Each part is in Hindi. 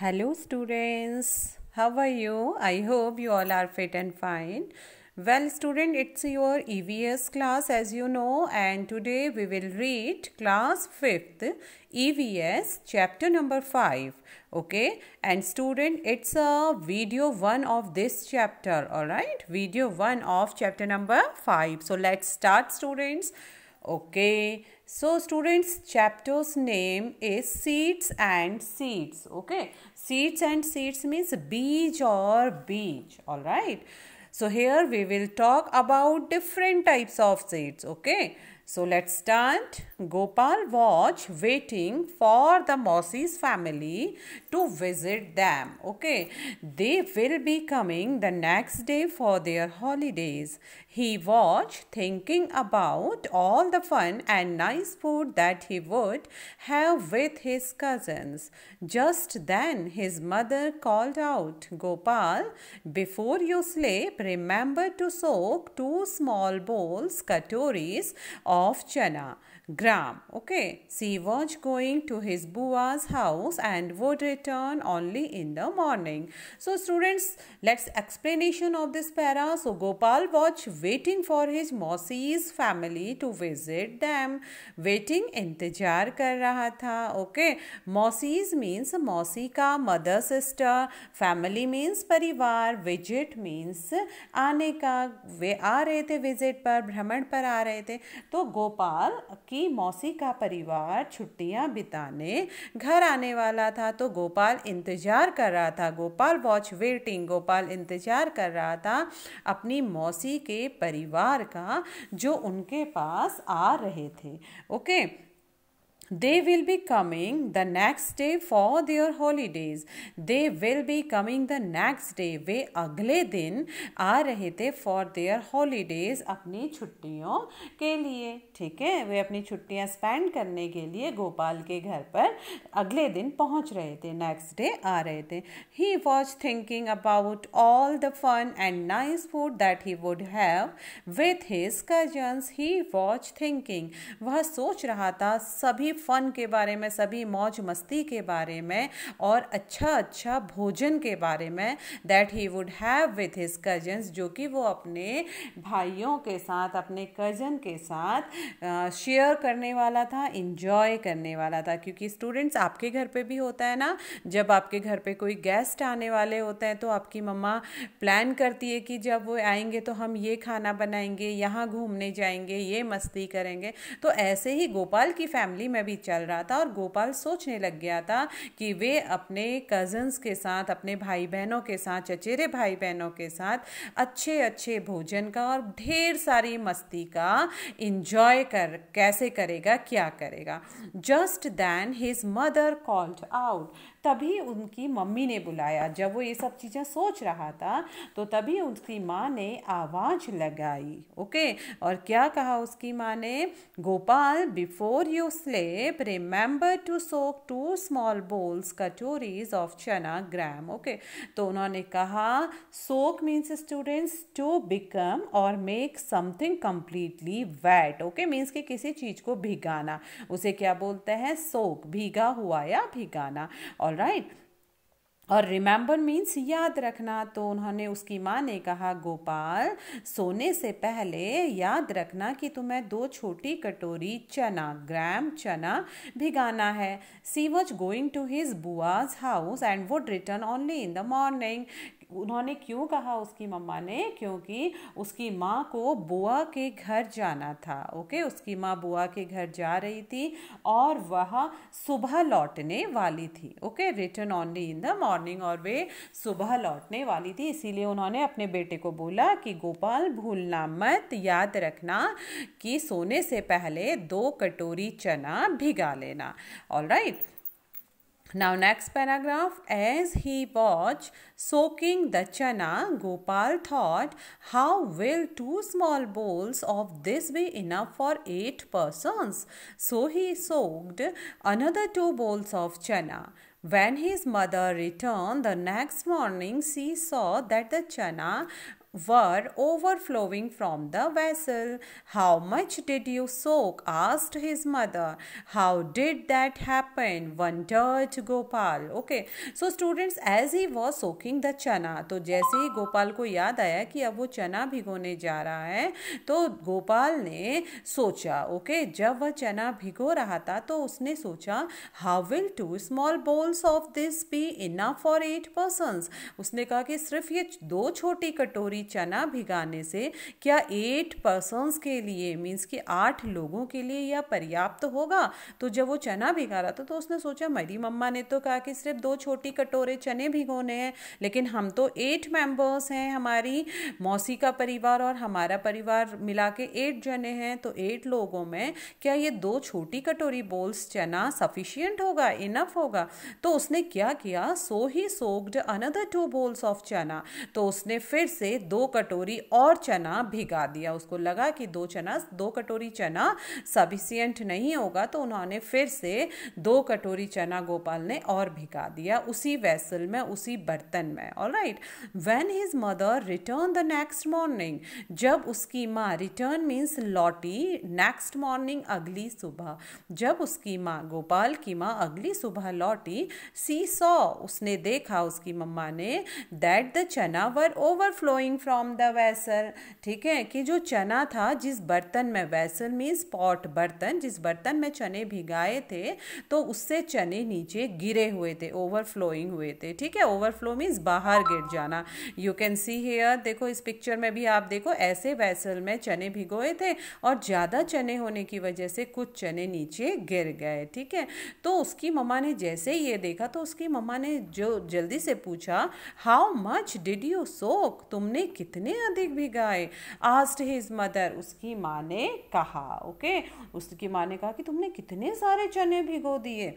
Hello, students. How are you? I hope you all are fit and fine. Well, student, it's your EVS class as you know, and today we will read class 5th EVS chapter number 5. Okay, and student, it's a video 1 of this chapter. All right, video 1 of chapter number 5. So, let's start, students. Okay, so students, chapter's name is Seeds and Seeds. Okay, Seeds and seeds means beach or beach. All right. So here we will talk about different types of seeds. Okay. So let's start. Gopal watch waiting for the Mossy's family to visit them. Okay. They will be coming the next day for their holidays. He watched thinking about all the fun and nice food that he would have with his cousins. Just then his mother called out, Gopal, before you sleep, remember to soak two small bowls, katoris, of chana gram okay she was going to his bua's house and would return only in the morning so students let's explanation of this para so gopal was waiting for his mossy's family to visit them waiting इंतज़ार कर रहा था ओके मौसीज मीन्स मौसी का मदर सिस्टर फैमिली मीन्स परिवार विज़िट मीन्स आने का वे आ रहे थे विज़िट पर भ्रमण पर आ रहे थे तो गोपाल की मौसी का परिवार छुट्टियाँ बिताने, घर आने वाला था तो गोपाल इंतज़ार कर रहा था। गोपाल वॉच वेटिंग गोपाल इंतज़ार कर रहा था अपनी मौसी के परिवार का जो उनके पास आ रहे थे। Okay they will be coming the next day for their holidays. They will be coming the next day. वे अगले दिन आ रहे थे for their holidays अपनी छुट्टियों के लिए। ठीक है? वे अपनी छुट्टियाँ स्पेंड करने के लिए गोपाल के घर पर अगले दिन पहुँच रहे थे नेक्स्ट डे आ रहे थे। He was thinking about all the fun and nice food that he would have with his cousins he was thinking वह सोच रहा था, सभी फ़न के बारे में, सभी मौज मस्ती के बारे में और अच्छा अच्छा भोजन के बारे में that he would have with his cousins जो कि वो अपने भाइयों के साथ, अपने कज़न के साथ शेयर करने वाला था इंजॉय करने वाला था, क्योंकि स्टूडेंट्स आपके घर पे भी होता है ना, जब आपके घर पे कोई गेस्ट आने वाले होते हैं तो आपकी मम्मा प्लान करती है कि जब वो आएँगे तो हम ये खाना बनाएँगे, यहाँ घूमने जाएँगे, ये मस्ती करेंगे। तो ऐसे ही गोपाल की फैमिली में भी चल रहा था और गोपाल सोचने लग गया था कि वे अपने कज़न्स के साथ, अपने भाई बहनों के साथ, चचेरे भाई बहनों के साथ अच्छे अच्छे भोजन का और ढेर सारी मस्ती का इंजॉय कर कैसे करेगा क्या करेगा? Just then his mother called out तभी उनकी मम्मी ने बुलाया। जब वो ये सब चीज़ें सोच रहा था तो तभी उसकी माँ ने आवाज़ लगाई। ओके? और क्या कहा उसकी माँ ने? Gopal before you sleep remember to soak two small bowls कटोरीज of chana gram okay? तो उन्होंने कहा soak means students to become और make something completely wet okay? Means कि किसी चीज़ को भिगाना। उसे क्या बोलते हैं? सोक भीगा हुआ या भिगाना। और राइट और रिमेंबर मीन्स याद रखना तो उन्होंने उसकी माँ ने कहा, गोपाल, सोने से पहले याद रखना कि तुम्हें दो छोटी कटोरी चना ग्राम चना भिगाना है। She was going to his बुआज house and would return only in the morning उन्होंने क्यों कहा उसकी मम्मा ने? क्योंकि उसकी माँ को बुआ के घर जाना था, ओके? उसकी माँ बुआ के घर जा रही थी और वह सुबह लौटने वाली थी, okay? Return only in the morning और वे सुबह लौटने वाली थी, इसीलिए उन्होंने अपने बेटे को बोला कि, गोपाल, भूलना मत, याद रखना कि सोने से पहले दो कटोरी चना भिगा लेना। All right right? Now next paragraph as he watched soaking the chana. Gopal thought how will two small bowls of this be enough for eight persons? So he soaked another two bowls of chana. When his mother returned the next morning she saw that the chana were overflowing from the vessel. How much did you soak? asked his mother. How did that happen? wondered Gopal. Okay, so students, as he was soaking the chana, तो जैसे ही गोपाल को याद आया कि अब वो चना भिगोने जा रहा है तो गोपाल ने सोचा ओके okay, जब वह चना भिगो रहा था तो उसने सोचा how will two small bowls of this be enough for eight person उसने कहा कि सिर्फ़ ये दो छोटी कटोरी चना भिगाने से क्या एट पर्सनस के लिए मीन्स कि आठ लोगों के लिए यह पर्याप्त होगा? तो जब वो चना भिगा रहा था तो उसने सोचा, मेरी मम्मा ने तो कहा कि सिर्फ़ दो छोटी कटोरे चने भिगोने हैं, लेकिन हम तो एट मेंबर्स हैं हमारी, मौसी का परिवार और हमारा परिवार मिला के एट जने हैं तो एट लोगों में क्या ये दो छोटी कटोरी बोल्स चना सफिशियंट होगा इनफ होगा? तो उसने क्या किया? So he soaked another two bowls of chana. तो उसने फिर से दो कटोरी और चना भिगा दिया। उसको लगा कि दो चना, दो कटोरी चना सफिशियंट नहीं होगा तो उन्होंने फिर से दो कटोरी चना गोपाल ने और भिगा दिया। उसी वैसल में, उसी बर्तन में। All right when his mother return the next morning जब उसकी माँ रिटर्न मीन्स लौटी नेक्स्ट मॉर्निंग अगली सुबह। जब उसकी माँ, गोपाल की माँ, अगली सुबह लौटी सी सॉ उसने देखा, उसकी मम्मा ने that the chana were overflowing from the vessel ठीक है? कि जो चना था, जिस बर्तन में वैसल मीन्स पॉट बर्तन, जिस बर्तन में चने भिगाए थे तो उससे चने नीचे गिरे हुए थे ओवरफ्लोइंग हुए थे, ठीक है? ओवरफ्लो मीन्स बाहर गिर जाना। यू कैन सी हेयर देखो इस पिक्चर में भी आप देखो, ऐसे वैसल में चने भिगोए थे और ज़्यादा चने होने की वजह से कुछ चने नीचे गिर गए, ठीक है? तो उसकी मम्मा ने जैसे ही ये देखा तो उसकी मम्मा ने जो जल्दी से पूछा how much did you soak तुमने कितने अधिक भिगाए आस्ट हिज मदर उसकी माँ ने कहा ओके उसकी माँ ने कहा कि तुमने कितने सारे चने भिगो दिए।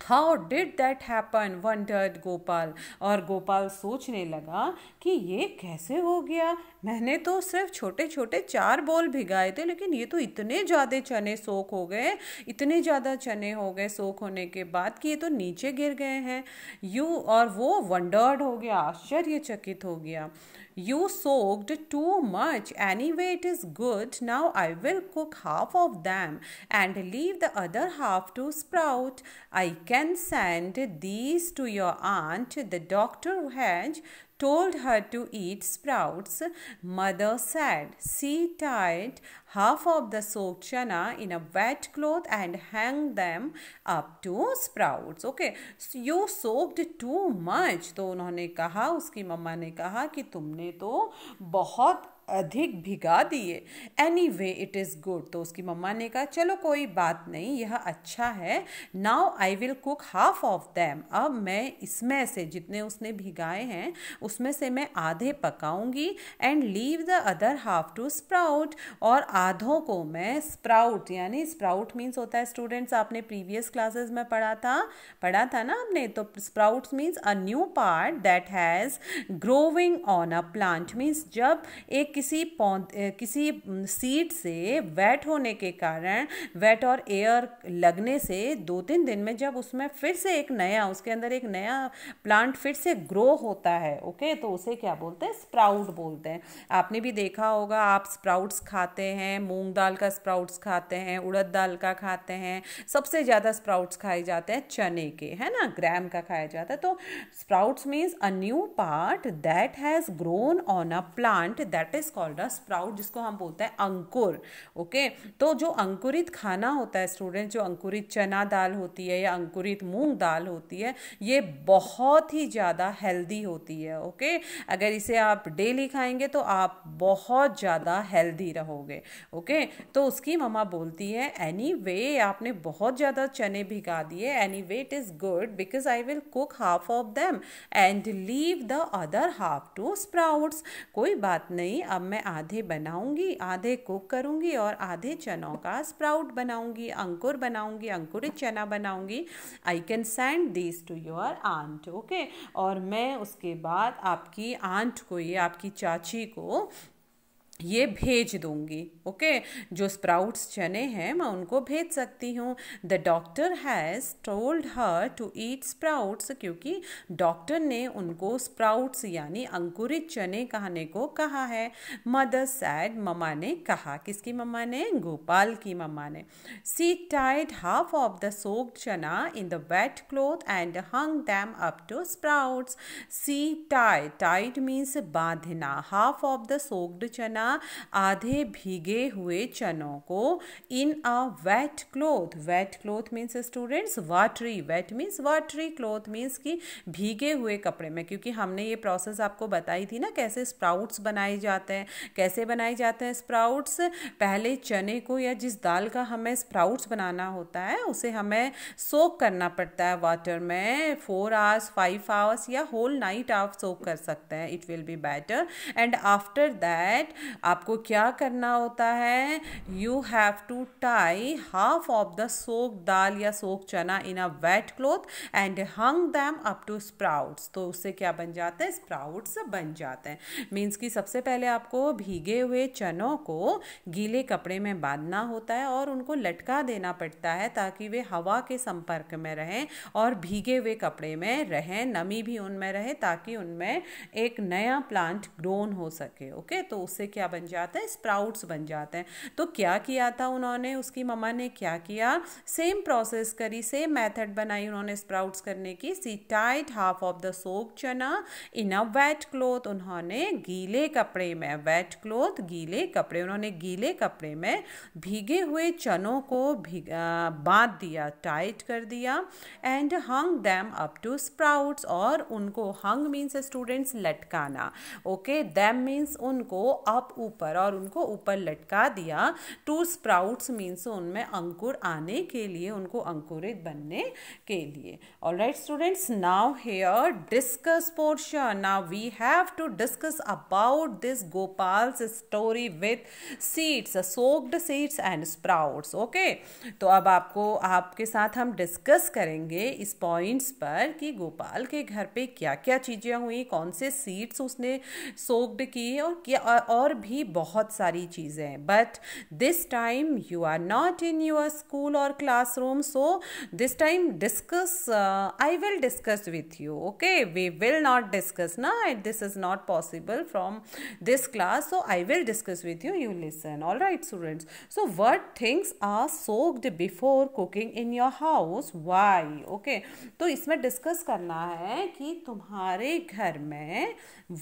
How did that happen wondered Gopal. और गोपाल सोचने लगा कि ये कैसे हो गया? मैंने तो सिर्फ़ छोटे छोटे चार बॉल भिगाए थे, लेकिन ये तो इतने ज़्यादा चने सोख हो गए, इतने ज़्यादा चने हो गए सोख होने के बाद कि ये तो नीचे गिर गए हैं। यू और वो वंडर्ड हो गया, आश्चर्यचकित हो गया। You soaked too much. Anyway, it is good. Now I will cook half of them and leave the other half to sprout. I can send these to your aunt. The doctor has told her to eat sprouts. Mother said, She tied half of the soaked chana in a wet cloth and hang them up to sprouts. Okay, so you soaked too much. तो उन्होंने कहा उसकी मम्मा ने कहा कि तुमने तो बहुत अधिक भिगा दिए। Anyway it is good तो उसकी मम्मा ने कहा, चलो कोई बात नहीं, यह अच्छा है। Now I will cook half of them अब मैं इसमें से जितने उसने भिगाए हैं, उसमें से मैं आधे पकाऊँगी and leave the other half to sprout और आधों को मैं स्प्राउट यानी स्प्राउट मीन्स होता है स्टूडेंट्स आपने प्रीवियस क्लासेस में पढ़ा था? पढ़ा था ना आपने? तो sprouts means a new part that has growing on a plant means जब एक किसी पौध किसी सीड से वेट होने के कारण वेट और एयर लगने से दो तीन दिन में जब उसमें फिर से एक नया, उसके अंदर एक नया प्लांट फिर से ग्रो होता है ओके तो उसे क्या बोलते हैं? स्प्राउट बोलते हैं। आपने भी देखा होगा, आप स्प्राउट्स खाते हैं, मूंग दाल का स्प्राउट्स खाते हैं, उड़द दाल का खाते हैं, सबसे ज़्यादा स्प्राउट्स खाए जाते हैं चने के, है ना? ग्राम का खाया जाता है। तो sprouts means a new part that has grown on a plant that is is called a sprout जिसको हम बोलते हैं अंकुर ओके तो जो अंकुरित खाना होता है स्टूडेंट जो अंकुरित चना दाल होती है या अंकुरित मूंग दाल होती है, ये बहुत ही ज़्यादा हेल्दी होती है ओके अगर इसे आप डेली खाएँगे तो आप बहुत ज़्यादा हेल्दी रहोगे ओके तो उसकी ममा बोलती है एनी वे आपने बहुत ज़्यादा चने भिगा दिए anyway it is good because I will cook half of them and leave the other half to sprouts कोई बात नहीं अब मैं आधे बनाऊँगी, आधे कुक करूँगी और आधे चनों का स्प्राउट बनाऊँगी, अंकुर बनाऊँगी, अंकुरित चना बनाऊँगी। I can send this to your aunt okay और मैं उसके बाद आपकी आंट को, ये आपकी चाची को ये भेज दूँगी ओके जो स्प्राउट्स चने हैं, मैं उनको भेज सकती हूँ। The doctor has told her to eat sprouts क्योंकि डॉक्टर ने उनको स्प्राउट्स यानी अंकुरित चने कहने को कहा है। मदर सैड ममा ने कहा। किसकी मम्मा ने? गोपाल की मम्मा ने। She tied half of the soaked chana in the wet cloth and hung them up to sprouts she tied tied means बांधना। Half of the soaked chana आधे भीगे हुए चनों को in a wet cloth wet cloth means students watery wet means watery cloth means कि भीगे हुए कपड़े में, क्योंकि हमने ये प्रोसेस आपको बताई थी ना कैसे स्प्राउट्स बनाए जाते हैं, कैसे बनाए जाते हैं स्प्राउट्स पहले चने को या जिस दाल का हमें स्प्राउट्स बनाना होता है, उसे हमें सोक करना पड़ता है वाटर में फोर आवर्स फाइव आवर्स या होल नाइट आप सोक कर सकते हैं it will be better and after that आपको क्या करना होता है? You have to tie half of the soak dal या soak chana in a wet cloth and hung them up to sprouts तो उससे क्या बन जाते हैं? स्प्राउट्स बन जाते हैं। मीन्स कि सबसे पहले आपको भीगे हुए चनों को गीले कपड़े में बांधना होता है और उनको लटका देना पड़ता है ताकि वे हवा के संपर्क में रहें और भीगे हुए कपड़े में रहें, नमी भी उनमें रहे ताकि उनमें एक नया प्लांट ग्रोन हो सके ओके तो उससे क्या बन जाता है स्प्राउट्स बन जाते हैं। तो क्या किया था उन्होंने, उसकी मम्मा ने क्या किया? सेम प्रोसेस करी सेम मेथड बनाई उन्होंने स्प्राउट्स करने की। She tight half of the soak chana in a wait cloth उन्होंने गीले कपड़े में वेट क्लोथ गीले कपड़े, उन्होंने गीले कपड़े में भीगे हुए चनों को बाँध दिया टाइट कर दिया and hung them up to sprouts और उनको हंग मीन्स स्टूडेंट्स लटकाना। ओके दैम मीन्स उनको अप ऊपर और उनको ऊपर लटका दिया। टू स्प्राउट्स मीन्स उनमें अंकुर आने के लिए, उनको अंकुरित बनने के लिए। All right students now here discuss portion now we have to discuss about this Gopal's story with seeds soaked seeds and sprouts okay तो अब आपको, आपके साथ हम डिस्कस करेंगे इस पॉइंट्स पर कि गोपाल के घर पे क्या क्या चीज़ें हुई, कौन से सीड्स उसने सोक्ड किए और क्या, और भी बहुत सारी चीज़ें but this time you are not in your school और classroom so this time discuss I will discuss with you okay we will not discuss ना this is not possible from this class so I will discuss with you you listen all right students so what things are soaked before cooking in your house why okay तो इसमें डिस्कस करना है कि तुम्हारे घर में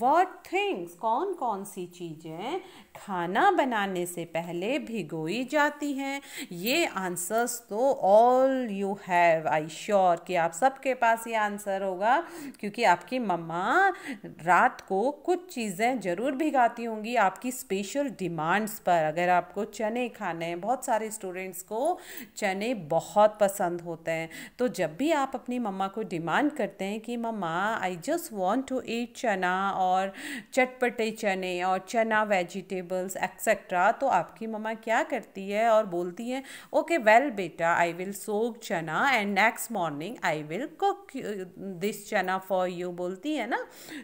वट थिंग्स कौन कौन सी चीज़ें खाना बनाने से पहले भिगोई जाती हैं। ये आंसर्स तो all you have I sure कि आप सबके पास ये आंसर होगा, क्योंकि आपकी मम्मा रात को कुछ चीज़ें ज़रूर भिगाती होंगी आपकी स्पेशल डिमांड्स पर। अगर आपको चने खाने हैं, बहुत सारे स्टूडेंट्स को चने बहुत पसंद होते हैं। तो जब भी आप अपनी मम्मा को डिमांड करते हैं कि, मम्मा I just want to eat chana और चटपटे चने और चना वेजिटेबल्स एक्सेट्रा तो आपकी मम्मा क्या करती है और बोलती है ओके वेल बेटा I will soak chana and next morning I will cook this chana for you बोलती है ना।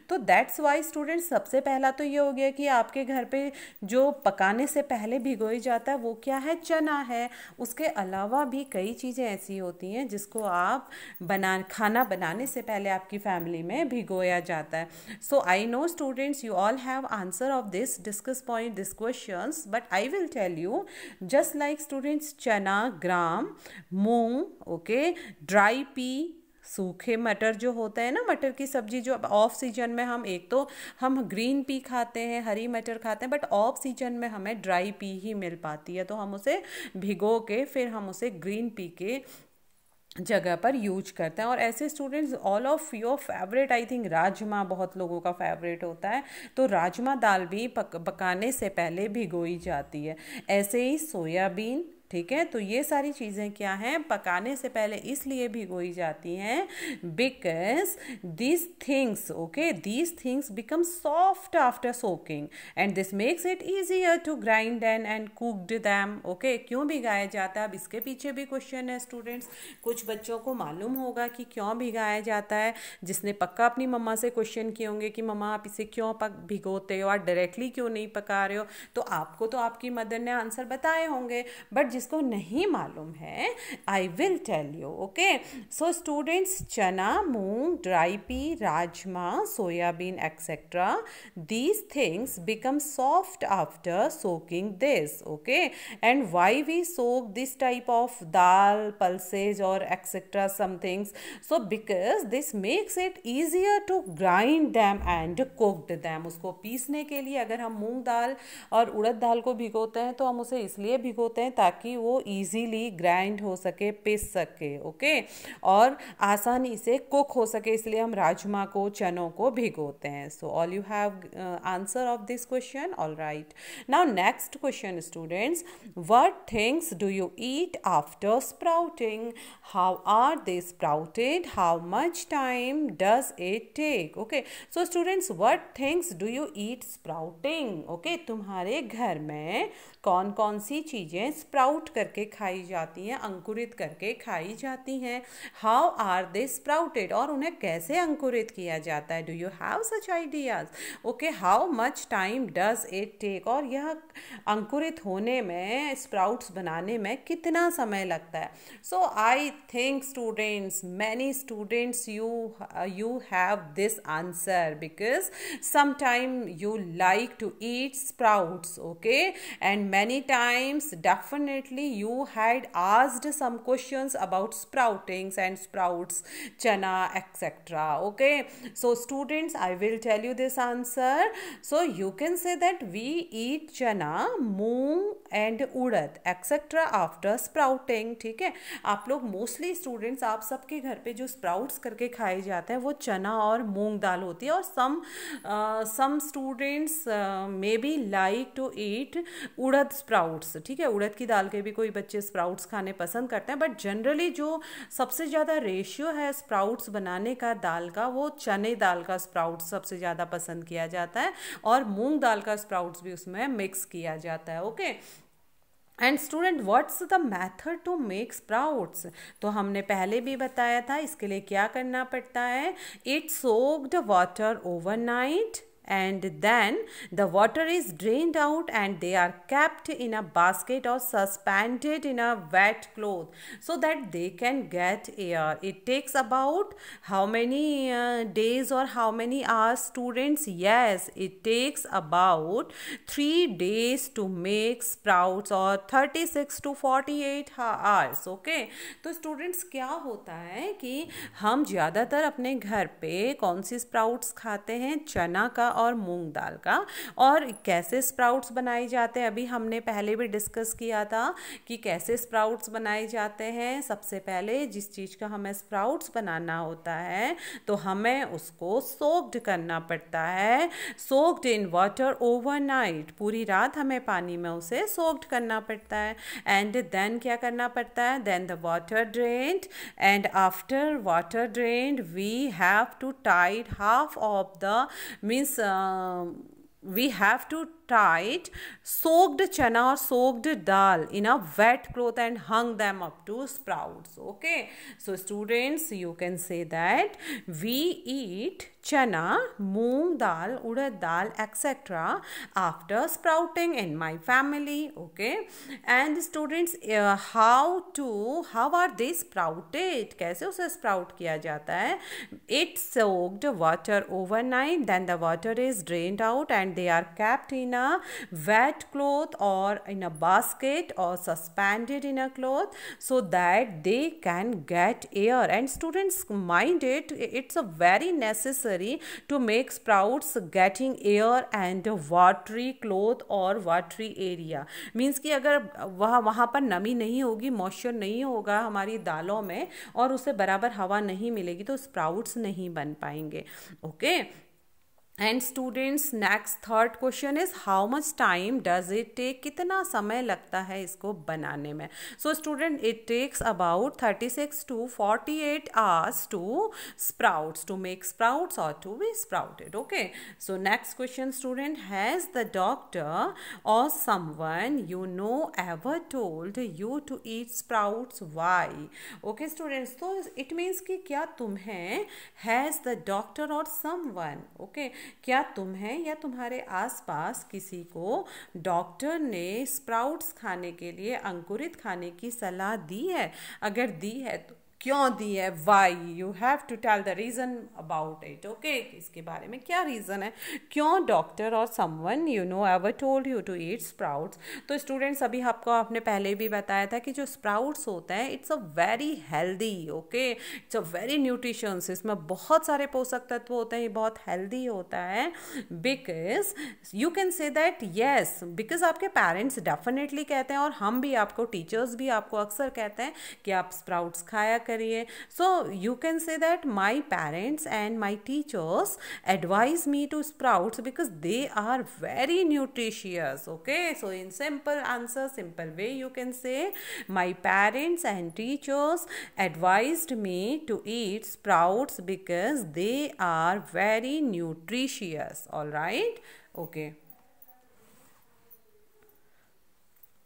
तो दैट्स वाई स्टूडेंट सबसे पहला तो ये हो गया कि आपके घर पे जो पकाने से पहले भिगोई जाता है, वो क्या है? चना है। उसके अलावा भी कई चीज़ें ऐसी होती हैं जिसको आप बना, खाना बनाने से पहले आपकी फैमिली में भिगोया जाता है। So I know students you all have answer of this this discuss point this questions, but I will tell you, just like students chana, gram, moong, okay, dry pea सूखे मटर जो होता है ना, मटर की सब्ज़ी जो ऑफ़ सीज़न में हम, एक तो हम ग्रीन पी खाते हैं, हरी मटर खाते हैं बट ऑफ़ सीज़न में हमें ड्राई पी ही मिल पाती है तो हम उसे भिगो के, फिर हम उसे ग्रीन पी के जगह पर यूज़ करते हैं। और ऐसे students all of your favourite I think rajma बहुत लोगों का फेवरेट होता है। तो राजमा दाल भी पक, पकाने से पहले भिगोई जाती है। ऐसे ही सोयाबीन ठीक है? तो ये सारी चीज़ें क्या हैं? पकाने से पहले इसलिए भिगोई जाती हैं because this things okay this things become soft after soaking and this makes it easier to grind and and cooked them okay क्यों भिगाया जाता है? अब इसके पीछे भी क्वेश्चन है स्टूडेंट्स कुछ बच्चों को मालूम होगा कि क्यों भिगाया जाता है। जिसने पक्का अपनी मम्मा से क्वेश्चन किए होंगे कि, मम्मा, आप इसे क्यों पक, भिगोते हो? और डायरेक्टली क्यों नहीं पका रहे हो? तो आपको तो आपकी मदर ने आंसर बताए होंगे बट जिसको नहीं मालूम है I will tell you okay so students chana moong dry pea rajma soybean etcetera these things become soft after soaking this okay and why we soak this type of dal pulses और etcetera some things so because this makes it easier to grind them and cooked them उसको पीसने के लिए अगर हम मूंग दाल और उड़द दाल को भिगोते हैं तो हम उसे इसलिए भिगोते हैं ताकि वो इजीली ग्राइंड हो सके, पिस सके ओके और आसानी से कुक हो सके, इसलिए हम राजमा को, चनों को भिगोते हैं। So all you have answer of this question all right now next question students what things do you eat after sprouting how are they sprouted how much time does it take okay so students what things do you eat sprouting okay तुम्हारे घर में कौन कौन सी चीज़ें स्प्राउट करके खाई जाती हैं, अंकुरित करके खाई जाती हैं। हाउ आर दे स्प्राउटेड और उन्हें कैसे अंकुरित किया जाता है? Do you have such ideas okay how much time does it take और यह अंकुरित होने में स्प्राउट्स बनाने में कितना समय लगता है? So I think students many students you you have this answer because sometime you like to eat sprouts okay and many times, definitely you had asked some questions about sproutings and sprouts chana etc okay so students i will tell you this answer so you can say that we eat chana moong and urad etcetera after sprouting ठीक है आप लोग मोस्टली स्टूडेंट्स आप सबके घर पे जो स्प्राउट्स करके खाए जाते हैं वो चना और मूंग दाल होती है और some some students may be like to eat urad sprouts ठीक है उड़द की दाल के भी कोई बच्चे स्प्राउट्स खाने पसंद करते हैं बट जनरली जो सबसे ज़्यादा रेशियो है स्प्राउट्स बनाने का दाल का, वो चने दाल का स्प्राउट्स सबसे ज़्यादा पसंद किया जाता है और मूंग दाल का स्प्राउट्स भी उसमें मिक्स किया जाता है okay? And student what's the method to make sprouts तो हमने पहले भी बताया था, इसके लिए क्या करना पड़ता है it soaked water overnight and then the water is drained out and they are kept in a basket or suspended in a wet cloth so that they can get air it takes about how many uh, days or how many hours students yes it takes about 3 days to make sprouts or 36 to 48 hours okay तो स्टूडेंट्स क्या होता है कि हम ज़्यादातर अपने घर पे कौन सी स्प्राउट्स खाते हैं चना का और मूंग दाल का। और कैसे स्प्राउट्स बनाए जाते हैं, अभी हमने पहले भी डिस्कस किया था कि कैसे स्प्राउट्स बनाए जाते हैं। सबसे पहले जिस चीज़ का हमें स्प्राउट्स बनाना होता है तो हमें उसको सोक्ड करना पड़ता है। सोक्ड इन वाटर ओवरनाइट, पूरी रात हमें पानी में उसे सोक्ड करना पड़ता है। एंड देन क्या करना पड़ता है? Then the water drained, and after water drained we have to tight half of the means Um, we have to tight soaked chana or soaked dal in a wet cloth and hung them up to sprouts okay so students you can say that we eat chana moong dal urad dal etc after sprouting in my family okay and students uh, how to how are they sprouted kaise use sprout kiya jata hai it soaked water overnight then the water is drained out and they are kept in a wet cloth or in a basket or suspended in a cloth so that they can get air and students mind it it's a very necessary to make sprouts getting air and watery cloth or watery area means कि अगर वह वहाँ पर नमी नहीं होगी मॉइस्चर नहीं होगा हमारी दालों और उसे बराबर हवा नहीं मिलेगी तो स्प्राउट्स नहीं बन पाएँगे okay okay? And students next third question is how much time does it take कितना समय लगता है इसको बनाने में? So student it takes about thirty six to forty eight hours to sprouts to make sprouts और to be sprouted okay so next question student has the doctor और someone you know ever told you to eat sprouts why okay students तो इट मीन्स कि क्या तुम्हें हैज़ द डॉक्टर और समवन ओके क्या तुम्हें या तुम्हारे आसपास किसी को? डॉक्टर ने स्प्राउट्स खाने के लिए अंकुरित खाने की सलाह दी है। अगर दी है तो क्यों दी है? Why you have to tell the reason about it okay इसके बारे में क्या रीज़न है? क्यों डॉक्टर और someone you know ever told you to eat sprouts तो स्टूडेंट्स अभी आपको आपने पहले भी बताया था कि जो स्प्राउट्स होते हैं it's a very healthy okay it's a very nutritions इसमें बहुत सारे पोषक तत्व होते हैं, ये बहुत हेल्दी होता है because you can say that yes because आपके पेरेंट्स डेफिनेटली कहते हैं और हम भी आपको टीचर्स भी आपको अक्सर कहते हैं कि आप स्प्राउट्स खाया करिए। So you can say that my parents and my teachers advise me to sprouts because they are very nutritious okay so in simple answer simple way you can say my parents and teachers advised me to eat sprouts because they are very nutritious, all right? Okay.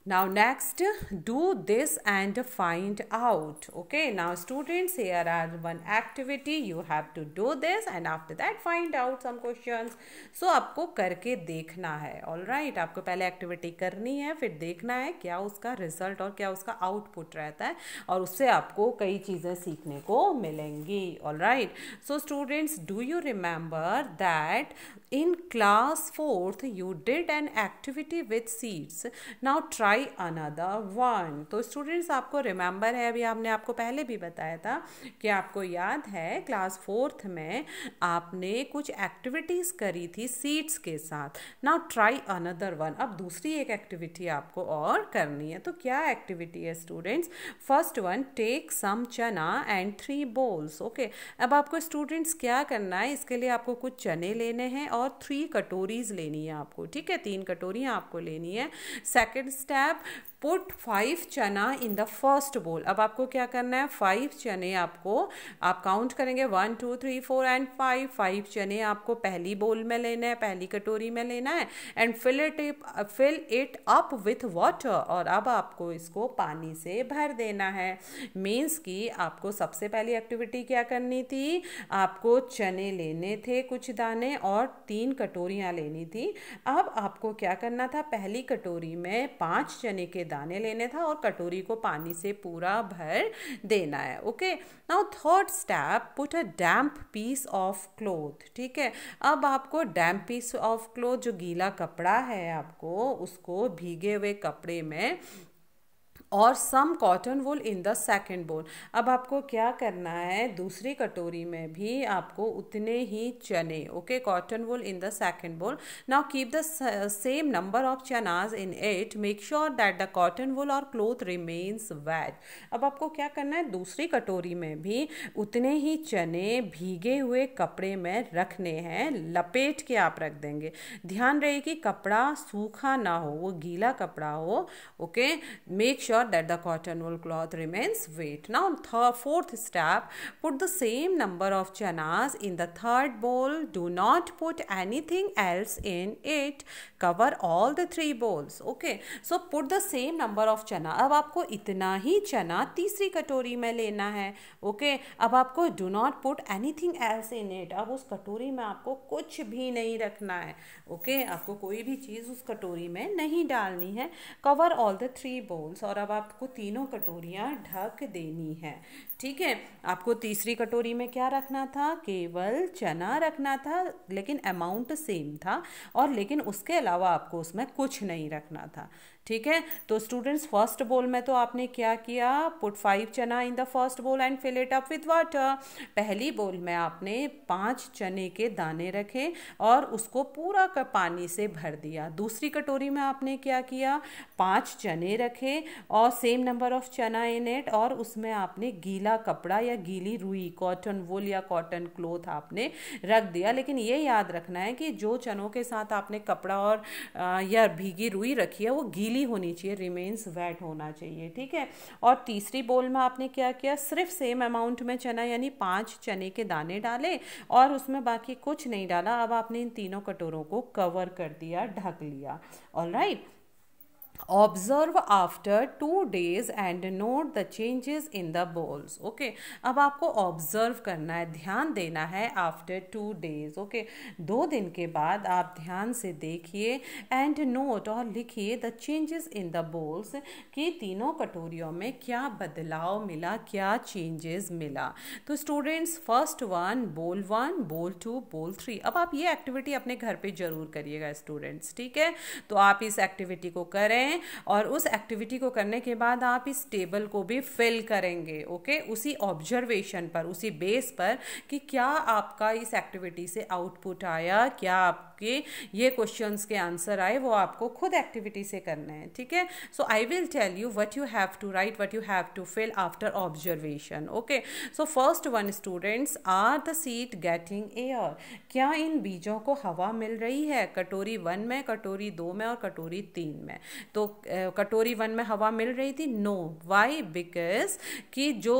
Now next do this and find out okay now students here are one activity you have to do this and after that find out some questions so आपको करके देखना है ऑल right? आपको पहले एक्टिविटी करनी है फिर देखना है क्या उसका रिज़ल्ट और क्या उसका आउटपुट रहता है और उससे आपको कई चीज़ें सीखने को मिलेंगी all right so students do you remember that in class 4th you did an activity with seeds. Now try another one. तो स्टूडेंट्स आपको रिमेंबर है, अभी आपने आपको पहले भी बताया था कि आपको याद है क्लास फोर्थ में आपने कुछ एक्टिविटीज़ करी थी सीड्स के साथ। नाउ ट्राई अनदर वन अब दूसरी एक एक्टिविटी आपको और करनी है। तो क्या एक्टिविटी है students first one take some chana and three balls okay अब आपको स्टूडेंट्स क्या करना है? इसके लिए आपको कुछ चने लेने हैं और और थ्री कटोरीज लेनी है आपको, ठीक है? तीन कटोरियाँ आपको लेनी है। Second step put five chana in the first बोल। अब आपको क्या करना है? फाइव चने आपको, आप काउंट करेंगे। One two three four and five five चने आपको पहली बोल में लेना है, पहली कटोरी में लेना है। And fill it fill it up with water और अब आपको इसको पानी से भर देना है। मीन्स कि आपको सबसे पहली एक्टिविटी क्या करनी थी? आपको चने लेने थे कुछ दाने और तीन कटोरियाँ लेनी थी। अब आपको क्या करना था? पहली कटोरी में पाँच चने के दाने लेने था और कटोरी को पानी से पूरा भर देना है okay now third step put a damp piece of cloth ठीक है? अब आपको डैम्प पीस ऑफ़ क्लोथ जो गीला कपड़ा है आपको, उसको भीगे हुए कपड़े में और some cotton wool in the second bowl अब आपको क्या करना है? दूसरी कटोरी में भी आपको उतने ही चने okay cotton wool in the second bowl now keep the same number of chanas in it make sure that the cotton wool और क्लोथ रिमेन्स वेट अब आपको क्या करना है? दूसरी कटोरी में भी उतने ही चने भीगे हुए कपड़े में रखने हैं। लपेट के आप रख देंगे। ध्यान रहे कि कपड़ा सूखा ना हो, वो गीला कपड़ा हो okay make sure sure that the cotton wool cloth remains wet. Now th fourth step, put the same number of chanas in the third bowl. Do not put anything else in it. Cover all the three bowls. Okay. So put the same number of chana. आपको इतना ही चना तीसरी कटोरी में लेना है ओके okay? आपको do not put anything else in it अब उस कटोरी में आपको कुछ भी नहीं रखना है ओके okay? आपको कोई भी चीज़ उस कटोरी में नहीं डालनी है cover all the three bowls और अब आपको तीनों कटोरियाँ ढक देनी है। ठीक है? आपको तीसरी कटोरी में क्या रखना था? केवल चना रखना था, लेकिन अमाउंट सेम था, और लेकिन उसके अलावा आपको उसमें कुछ नहीं रखना था। ठीक है? तो स्टूडेंट्स फ़र्स्ट बोल में तो आपने क्या किया? Put five chana in the first bowl and fill it up with water पहली बोल में आपने पाँच चने के दाने रखे और उसको पूरा का पानी से भर दिया। दूसरी कटोरी में आपने क्या किया? पाँच चने रखे और सेम नंबर ऑफ़ चना इन इट और उसमें आपने गीला कपड़ा या गीली रुई कॉटन वुल या कॉटन क्लोथ आपने रख दिया। लेकिन ये याद रखना है कि जो चनों के साथ आपने कपड़ा और या भीगी रुई रखी है, वो गीली होनी चाहिए रिमेन्स वेट होना चाहिए, ठीक है? और तीसरी बोल में आपने क्या किया? सिर्फ़ सेम अमाउंट में चना, यानी पाँच चने के दाने डाले और उसमें बाकी कुछ नहीं डाला। अब आपने इन तीनों कटोरों को कवर कर दिया, ढक लिया all right observe after two days and note the changes in the bowls okay अब आपको ऑब्ज़र्व करना है, ध्यान देना है आफ्टर टू डेज़ ओके दो दिन के बाद आप ध्यान से देखिए एंड नोट और लिखिए the changes in the bowls कि तीनों कटोरियों में क्या बदलाव मिला, क्या चेंजेस मिला। तो students first one bowl one bowl two bowl three अब आप ये एक्टिविटी अपने घर पे ज़रूर करिएगा स्टूडेंट्स ठीक है? तो आप इस एक्टिविटी को करें हैं और उस एक्टिविटी को करने के बाद आप इस टेबल को भी फिल करेंगे ओके उसी ऑब्जर्वेशन पर, उसी बेस पर कि क्या आपका इस एक्टिविटी से आउटपुट आया, क्या आपके ये क्वेश्चंस के आंसर आए, वो आपको खुद एक्टिविटी से करने हैं, ठीक है? So I will tell you what you have to write what you have to fill after observation okay so first one students are the seeds getting air क्या इन बीजों को हवा मिल रही है? कटोरी वन में, कटोरी दो में और कटोरी तीन में। तो कटोरी वन में हवा मिल रही थी? नो वाई बिकॉज़ कि जो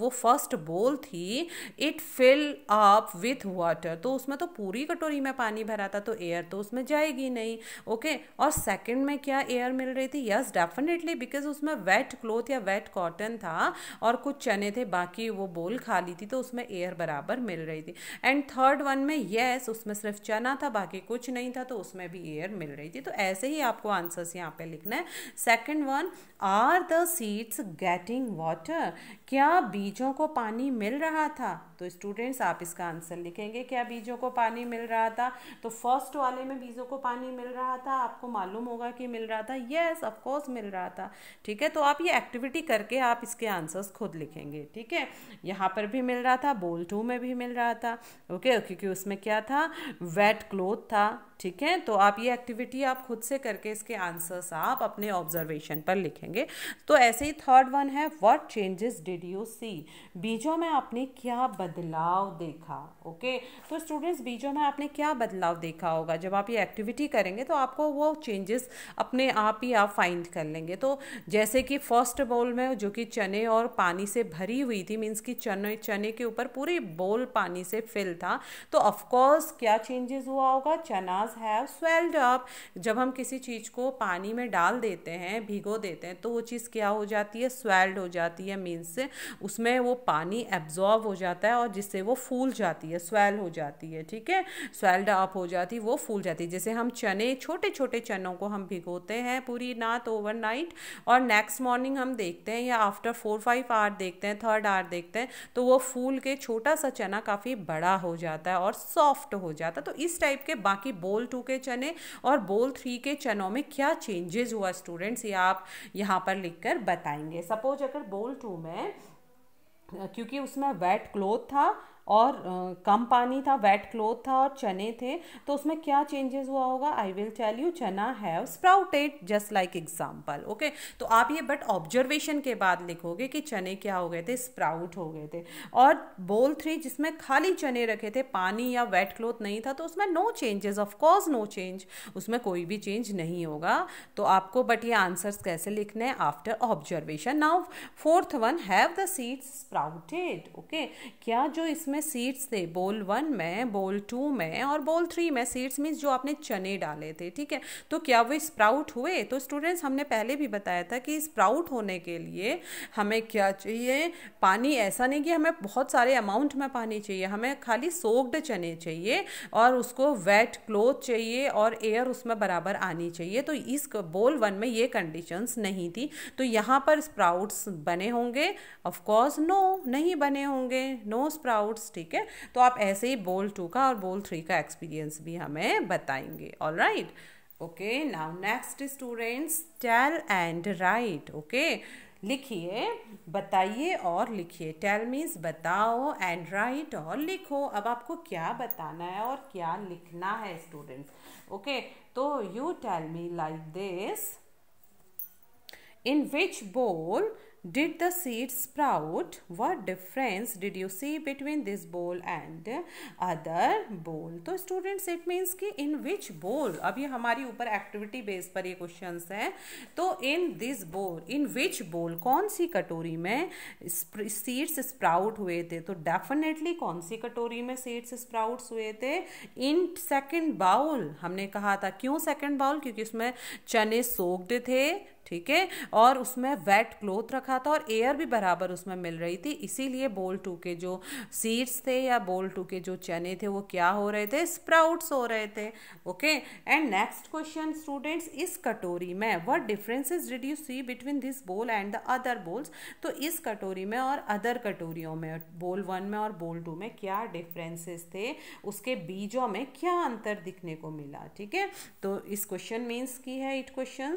वो फ़र्स्ट बोल थी it fill up with water तो उसमें तो पूरी कटोरी में पानी भरा था तो एयर तो उसमें जाएगी नहीं। Okay okay? और सेकंड में क्या एयर मिल रही थी? यस डेफिनेटली बिकॉज़ उसमें वेट क्लोथ या वेट कॉटन था और कुछ चने थे, बाकी वो बोल खाली थी तो उसमें एयर बराबर मिल रही थी। एंड थर्ड वन में येस उसमें सिर्फ़ चना था, बाकी कुछ नहीं था तो उसमें भी एयर मिल रही थी। तो ऐसे ही आपको आंसर्स यहाँ पे लिखना है। Second one are the seeds getting water क्या बीजों को पानी मिल रहा था? तो स्टूडेंट्स आप इसका आंसर लिखेंगे, क्या बीजों को पानी मिल रहा था? तो फ़र्स्ट वाले में बीजों को पानी मिल रहा था, आपको मालूम होगा कि मिल रहा था। येस ऑफकोर्स मिल रहा था। ठीक है? तो आप ये एक्टिविटी करके आप इसके आंसर्स खुद लिखेंगे। ठीक है? यहाँ पर भी मिल रहा था बोल टू में भी मिल रहा था। ओके क्योंकि उसमें क्या था? वेट क्लोथ था। ठीक है? तो आप ये एक्टिविटी आप खुद से करके इसके आंसर्स आप अपने ऑब्जर्वेशन पर लिखेंगे। तो ऐसे ही थर्ड वन है what changes did you see बीजों में आपने क्या बदलाव देखा? ओके तो स्टूडेंट्स बीजों में आपने क्या बदलाव देखा होगा? जब आप ये एक्टिविटी करेंगे तो आपको वो चेंजेस अपने आप ही आप फाइंड कर लेंगे। तो जैसे कि फ़र्स्ट बोल में जो कि चने और पानी से भरी हुई थी मीन्स कि चने चने के ऊपर पूरी बोल पानी से फिल था। तो ऑफकोर्स क्या चेंजेस हुआ होगा? चनाज हैव स्वेल्ड अप जब हम किसी चीज़ को पानी में डाल देते हैं, भिगो देते हैं तो वो चीज़ क्या हो जाती है? स्वेल्ड हो जाती है मीन्स उसमें वो पानी एब्जॉर्ब हो जाता है और जिससे वो फूल जाती है स्वेल हो जाती है, ठीक है? स्वेल्ड अप हो जाती, वो फूल जाती है। जैसे हम चने छोटे छोटे चनों को हम भिगोते हैं पूरी नात ओवरनाइट और नेक्स्ट मॉर्निंग हम देखते हैं या आफ्टर फोर फाइव आवर देखते हैं थर्ड आवर देखते हैं तो वो फूल के छोटा सा चना काफ़ी बड़ा हो जाता है और सॉफ्ट हो जाता है। तो इस टाइप के बाकी बोल टू के चने और बोल थ्री के चनों में क्या चेंजेस हुआ स्टूडेंट्स ये आप यहाँ पर लिख कर बताएँगे। सपोज़ अगर बोल टू में, क्योंकि उसमें वेट क्लोथ था और कम पानी था वेट क्लोथ था और चने थे। तो उसमें क्या चेंजेस हुआ होगा? I will tell you chana have sprouted just like example okay तो आप ये बट ऑब्जर्वेशन के बाद लिखोगे कि चने क्या हो गए थे? स्प्राउट हो गए थे। और बोल थ्री जिसमें खाली चने रखे थे, पानी या वेट क्लोथ नहीं था तो उसमें no changes of course no change उसमें कोई भी चेंज नहीं होगा। तो आपको बट ये आंसर्स कैसे लिखने हैं? After observation now fourth one have the seeds sprouted okay क्या जो इसमें में सीड्स थे बोल वन में बोल टू में और बोल थ्री में सीड्स मीन्स जो आपने चने डाले थे, ठीक है? तो क्या वो स्प्राउट हुए? तो स्टूडेंट्स हमने पहले भी बताया था कि स्प्राउट होने के लिए हमें क्या चाहिए? पानी ऐसा नहीं कि हमें बहुत सारे अमाउंट में पानी चाहिए, हमें खाली सोक्ड चने चाहिए और उसको वेट क्लोथ चाहिए और एयर उसमें बराबर आनी चाहिए। तो इस बोल वन में ये कंडीशंस नहीं थी। तो यहाँ पर स्प्राउट्स बने होंगे? ऑफकोर्स नो नहीं बने होंगे। नो स्प्राउट्स ठीक है? तो आप ऐसे ही बोल टू का और बोल थ्री का एक्सपीरियंस भी हमें बताएँगे। All right okay now next students tell and write okay लिखिए, बताइए और लिखिए। टेल मीन्स बताओ एंड राइट और लिखो। अब आपको क्या बताना है और क्या लिखना है स्टूडेंट्स ओके तो you tell me like this in which bowl Did the seed sprout? What difference did you see between this bowl and other bowl? तो स्टूडेंट्स इट मीन्स कि इन विच बोल अब ये हमारी ऊपर एक्टिविटी बेस पर ये क्वेश्चन हैं। तो इन दिस बोल इन विच बोल कौन सी कटोरी में सीड्स स्प्राउट हुए थे? तो डेफिनेटली कौन सी कटोरी में सीड्स स्प्राउट्स हुए थे? इन सेकेंड बाउल हमने कहा था, क्यों सेकेंड बाउल क्योंकि उसमें चने सोक्ड थे ठीक है? और उसमें वेट क्लोथ रखा था और एयर भी बराबर उसमें मिल रही थी। इसीलिए बोल टू के जो सीड्स थे या बोल टू के जो चने थे, वो क्या हो रहे थे? स्प्राउट्स हो रहे थे। Okay and next question students इस कटोरी में what differences did you see between this bowl and the other bowls तो इस कटोरी में और अदर कटोरियों में बोल वन में और बोल टू में क्या डिफरेंसेस थे? उसके बीजों में क्या अंतर दिखने को मिला? ठीक है? तो इस क्वेश्चन मीन्स की है इट क्वेश्चन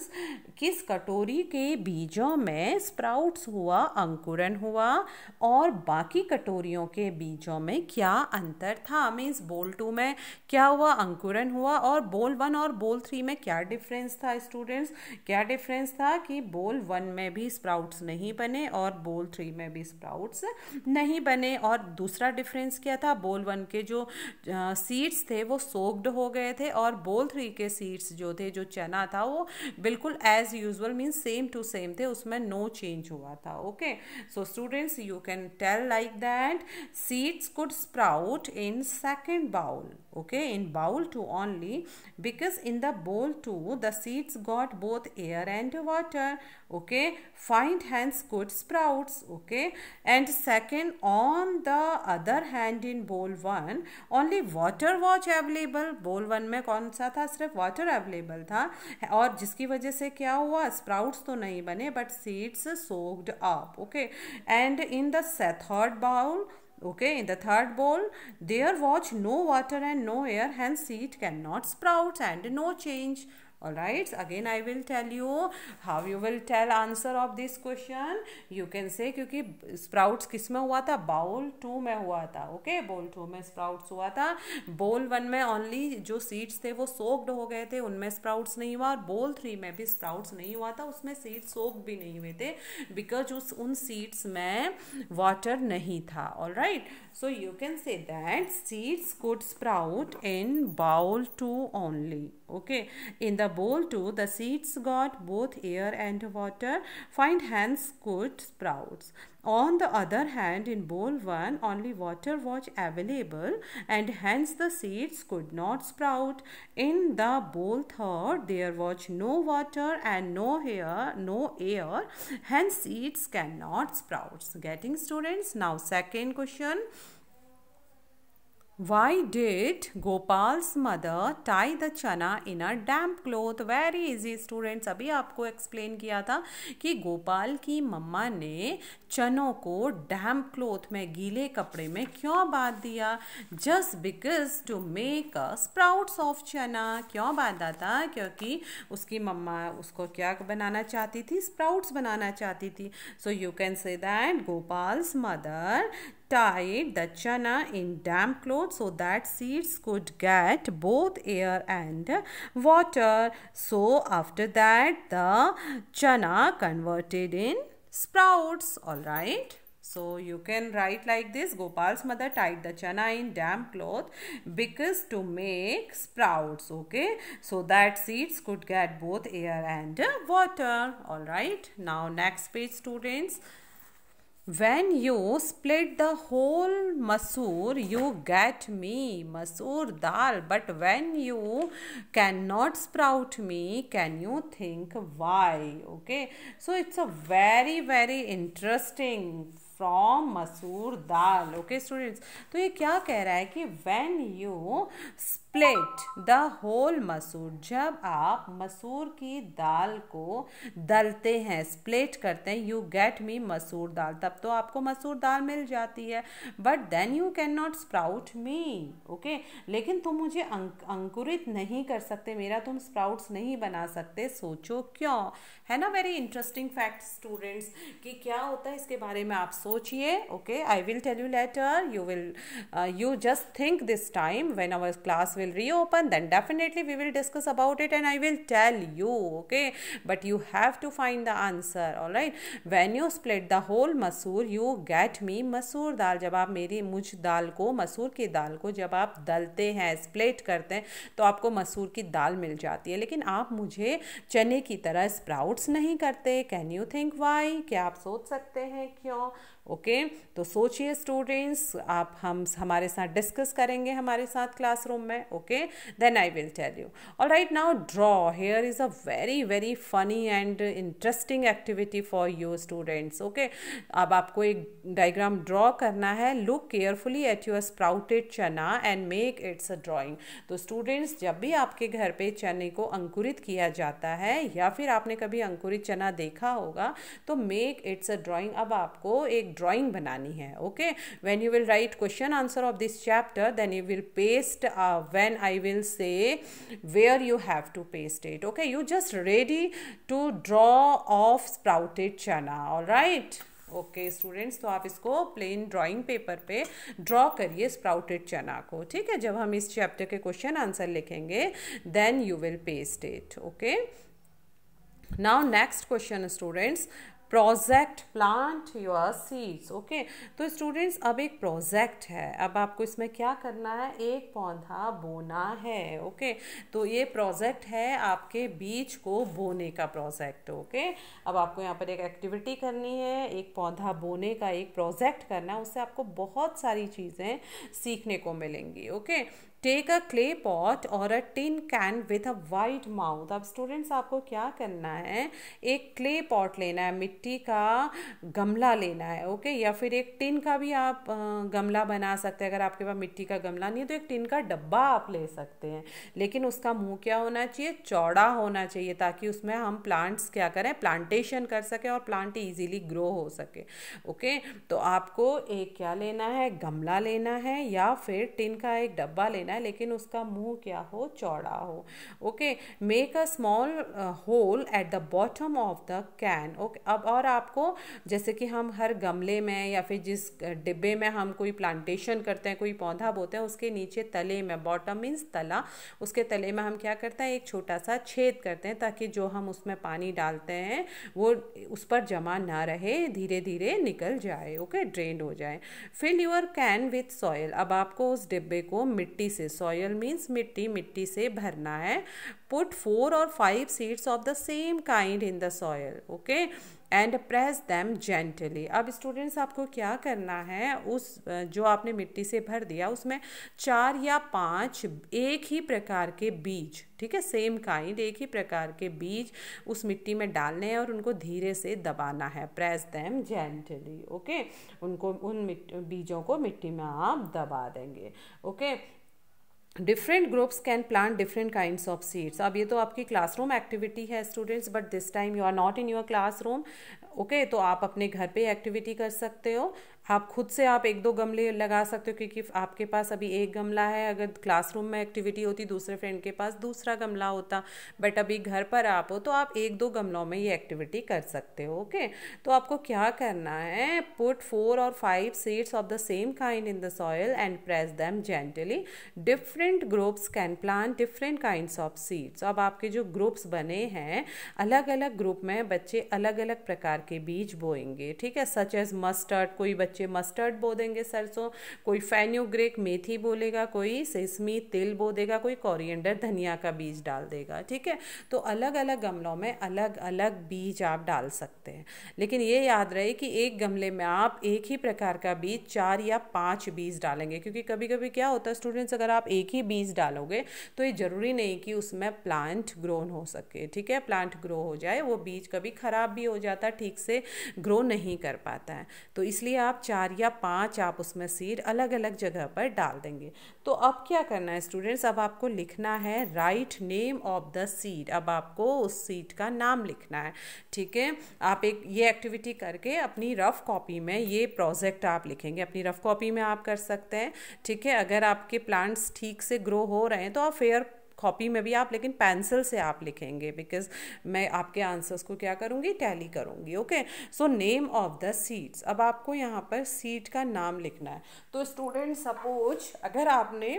किस कटोरी के बीजों में स्प्राउट्स हुआ अंकुरन हुआ और बाकी कटोरियों के बीजों में क्या अंतर था? मीन्स बोल टू में क्या हुआ अंकुरन हुआ और बोल वन और बोल थ्री में क्या डिफरेंस था स्टूडेंट्स क्या डिफरेंस था कि बोल वन में भी स्प्राउट्स नहीं बने और बोल थ्री में भी स्प्राउट्स नहीं बने? और दूसरा डिफरेंस क्या था? बोल वन के जो सीड्स थे वो सोक्ड हो गए थे और बोल थ्री के सीड्स जो थे, जो चना था वो बिल्कुल as usual October means same to same थे, उसमें नो चेंज हुआ था okay so students you can tell like that seeds could sprout in second bowl okay in bowl two only because in the bowl two the seeds got both air and water okay and hence could sprouts okay and second on the other hand in bowl one only water was available bowl one में कौन सा था? सिर्फ़ वाटर अवेलेबल था। और जिसकी वजह से क्या हुआ? स्प्राउट्स तो नहीं बने but seeds soaked up okay and in the third bowl okay in the third bowl there was no water and no air hence seed can not sprout and no change all right again, i will tell you how you will tell answer of this question. You can say, क्योंकि sprouts किसमें हुआ था? बाउल टू में हुआ था. Okay okay? बोल टू में sprouts हुआ था। बोल वन में ओनली जो सीड्स थे, वो सोक्ड हो गए थे। उनमें स्प्राउट्स नहीं हुआ। और बोल थ्री में भी स्प्राउट्स नहीं हुआ था। उसमें सीड्स सोक भी नहीं हुए थे। बिकॉज़ उस, उन सीड्स में वाटर नहीं था। All right so you can say that seeds could sprout in bowl two only okay. In the bowl too the seeds got both air and water. Find hence good sprouts. On the other hand in bowl 1 only water was available and hence the seeds could not sprout. In the bowl third there was no water and no air no air. Hence seeds cannot sprout. Getting students now second question Why did Gopal's mother tie the chana in a damp cloth? Very easy, students. अभी आपको explain किया था कि गोपाल की मम्मा ने चनों को डैम्प क्लोथ में, गीले कपड़े में क्यों बाँध दिया? Just because to make sprouts of chana क्यों बांधा था? क्योंकि उसकी मम्मा उसको क्या बनाना चाहती थी? स्प्राउट्स बनाना चाहती थी। So you can say that Gopal's mother tied the chana in damp clothes so that seeds could get both air and water. So after that the chana converted in sprouts. Alright. So you can write like this. Gopal's mother tied the chana in damp cloth because to make sprouts. Okay. So that seeds could get both air and water. Alright. Now next page students. When you split the whole masoor, you get me masoor dal. But when you cannot sprout me, can you think why? Okay. So it's a very, very interesting from masoor dal okay students तो ये क्या कह रहा है कि when you split the whole masoor जब आप मसूर की दाल को दलते हैं स्प्लिट करते हैं you get me masoor dal तब तो आपको मसूर दाल मिल जाती है। But then you can not sprout me okay लेकिन तुम मुझे अंक, अंकुरित नहीं कर सकते मेरा तुम स्प्राउट्स नहीं बना सकते सोचो क्यों? है ना वेरी इंटरेस्टिंग फैक्ट स्टूडेंट्स कि क्या होता है इसके बारे में आप सोचिए okay I will tell you later you will you just think this time when our class will reopen then definitely we will discuss about it and I will tell you okay but you have to find the answer all right when you split the masoor you get me masoor dal जब आप मेरी मुझ दाल को, मसूर की दाल को जब आप दलते हैं स्प्लिट करते हैं तो आपको मसूर की दाल मिल जाती है। लेकिन आप मुझे चने की तरह स्प्राउट्स नहीं करते। कैन यू थिंक वाई क्या आप सोच सकते हैं क्यों? ओके? तो सोचिए स्टूडेंट्स आप हम, हमारे साथ डिस्कस करेंगे हमारे साथ क्लासरूम में, okay? Then I will tell you all right now draw here is a very very funny and interesting activity for you students okay? अब आपको एक डायग्राम ड्रॉ करना है. Look carefully at your sprouted chana and make its a drawing तो स्टूडेंट्स जब भी आपके घर पे चने को अंकुरित किया जाता है, या फिर आपने कभी अंकुरित चना देखा होगा तो मेक इट्स अ ड्रॉइंग अब आपको एक ड्राइंग बनानी है okay when you will write question answer of this chapter then you will paste when I will say where you have to paste it okay you just ready to draw of sprouted chana all right okay students तो आप इसको प्लेन ड्राइंग पेपर पे ड्रॉ करिए स्प्राउटेड चना को, ठीक है? जब हम इस चैप्टर के क्वेश्चन आंसर लिखेंगे then you will paste it okay now next question students project plant your seeds, okay तो स्टूडेंट्स, अब एक प्रोजेक्ट है अब आपको इसमें क्या करना है एक पौधा बोना है, ओके okay? तो ये प्रोजेक्ट है आपके बीज को बोने का प्रोजेक्ट, ओके okay? अब आपको यहाँ पर एक एक्टिविटी करनी है, एक पौधा बोने का एक प्रोजेक्ट करना है, उससे आपको बहुत सारी चीज़ें सीखने को मिलेंगी, okay okay? Take a clay pot or a tin can with a wide mouth अब स्टूडेंट्स आपको क्या करना है? एक क्ले पॉट लेना है, मिट्टी का गमला लेना है ओके या फिर एक टिन का भी आप गमला बना सकते हैं। अगर आपके पास मिट्टी का गमला नहीं है तो एक टिन का डब्बा आप ले सकते हैं। लेकिन उसका मुँह क्या होना चाहिए? चौड़ा होना चाहिए, ताकि उसमें हम प्लांट्स क्या करें? प्लांटेशन कर सकें और प्लांट ईजिली ग्रो हो सके ओके तो आपको एक क्या लेना है? गमला लेना है या फिर टिन का एक डब्बा लेना लेना है, लेकिन उसका मुँह क्या हो? चौड़ा हो। Okay make a small hole at the bottom of the can okay अब और आपको, जैसे कि हम हर गमले में या फिर जिस डिब्बे में हम कोई प्लांटेशन करते हैं, कोई पौधा बोते हैं, उसके नीचे तले में बॉटम मीन्स तला, उसके तले में हम क्या करते हैं? एक छोटा सा छेद करते हैं, ताकि जो हम उसमें पानी डालते हैं, वो उस पर जमा ना रहे धीरे धीरे निकल जाए। ओके ड्रेन हो जाए। Fill your can with soil अब आपको उस डिब्बे को मिट्टी से। सॉयल मीन्स मिट्टी मिट्टी से भरना है। Put four or five seeds of the same kind in the soil okay and press them gently अब स्टूडेंट्स आपको क्या करना है? उस, जो आपने मिट्टी से भर दिया, उसमें चार या पाँच एक ही प्रकार के बीज, ठीक है? सेम काइंड एक ही प्रकार के बीज उस मिट्टी में डालने हैं और उनको धीरे से दबाना है। प्रेस दैम जेंटली ओके उनको, उन बीजों को मिट्टी में आप दबा देंगे okay different groups can plant different kinds of seeds अब ये तो आपकी क्लासरूम एक्टिविटी है students but this time you are not in your classroom okay तो आप अपने घर पे एक्टिविटी कर सकते हो। आप खुद से आप एक दो गमले लगा सकते हो, क्योंकि आपके पास अभी एक गमला है, अगर क्लासरूम में एक्टिविटी होती, दूसरे फ्रेंड के पास दूसरा गमला होता बट अभी घर पर आप हो तो आप एक दो गमलों में ये एक्टिविटी कर सकते हो ओके तो आपको क्या करना है put four or five seeds of the same kind in the soil and press them gently different groups can plant different kinds of seeds अब आपके जो ग्रुप्स बने हैं अलग अलग ग्रुप में बच्चे अलग अलग प्रकार के बीज बोएँगे, ठीक है? सच एज मस्टर्ड कोई बच्चे बच्चे मस्टर्ड बो देंगे सरसों, कोई फैन्योग्रेक मेथी बोलेगा, कोई सेसमी तिल बो देगा, कोई कोरिएंडर धनिया का बीज डाल देगा, ठीक है? तो अलग अलग गमलों में अलग अलग बीज आप डाल सकते हैं। लेकिन ये याद रहे कि एक गमले में आप एक ही प्रकार का बीज चार या पाँच बीज डालेंगे, क्योंकि कभी कभी क्या होता है स्टूडेंट्स अगर आप एक ही बीज डालोगे तो ये ज़रूरी नहीं कि उसमें प्लांट ग्रोन हो सके, ठीक है? प्लांट ग्रो हो जाए, वो बीज कभी ख़राब भी हो जाता, ठीक से ग्रो नहीं कर पाता है। तो इसलिए आप चार या पाँच आप उसमें सीड अलग अलग जगह पर डाल देंगे। तो अब क्या करना है स्टूडेंट्स अब आपको लिखना है write name of the seed अब आपको उस सीड का नाम लिखना है, ठीक है? आप एक ये एक्टिविटी करके अपनी रफ कॉपी में ये प्रोजेक्ट आप लिखेंगे। अपनी रफ कॉपी में आप कर सकते हैं, ठीक है? अगर आपके प्लांट्स ठीक से ग्रो हो रहे हैं तो आप फेयर कॉपी में भी आप, लेकिन पेंसिल से आप लिखेंगे बिकॉज़ मैं आपके आंसर्स को क्या करूँगी? टैली करूँगी okay so name of the seeds अब आपको यहाँ पर सीट का नाम लिखना है। तो स्टूडेंट सपोज़ अगर आपने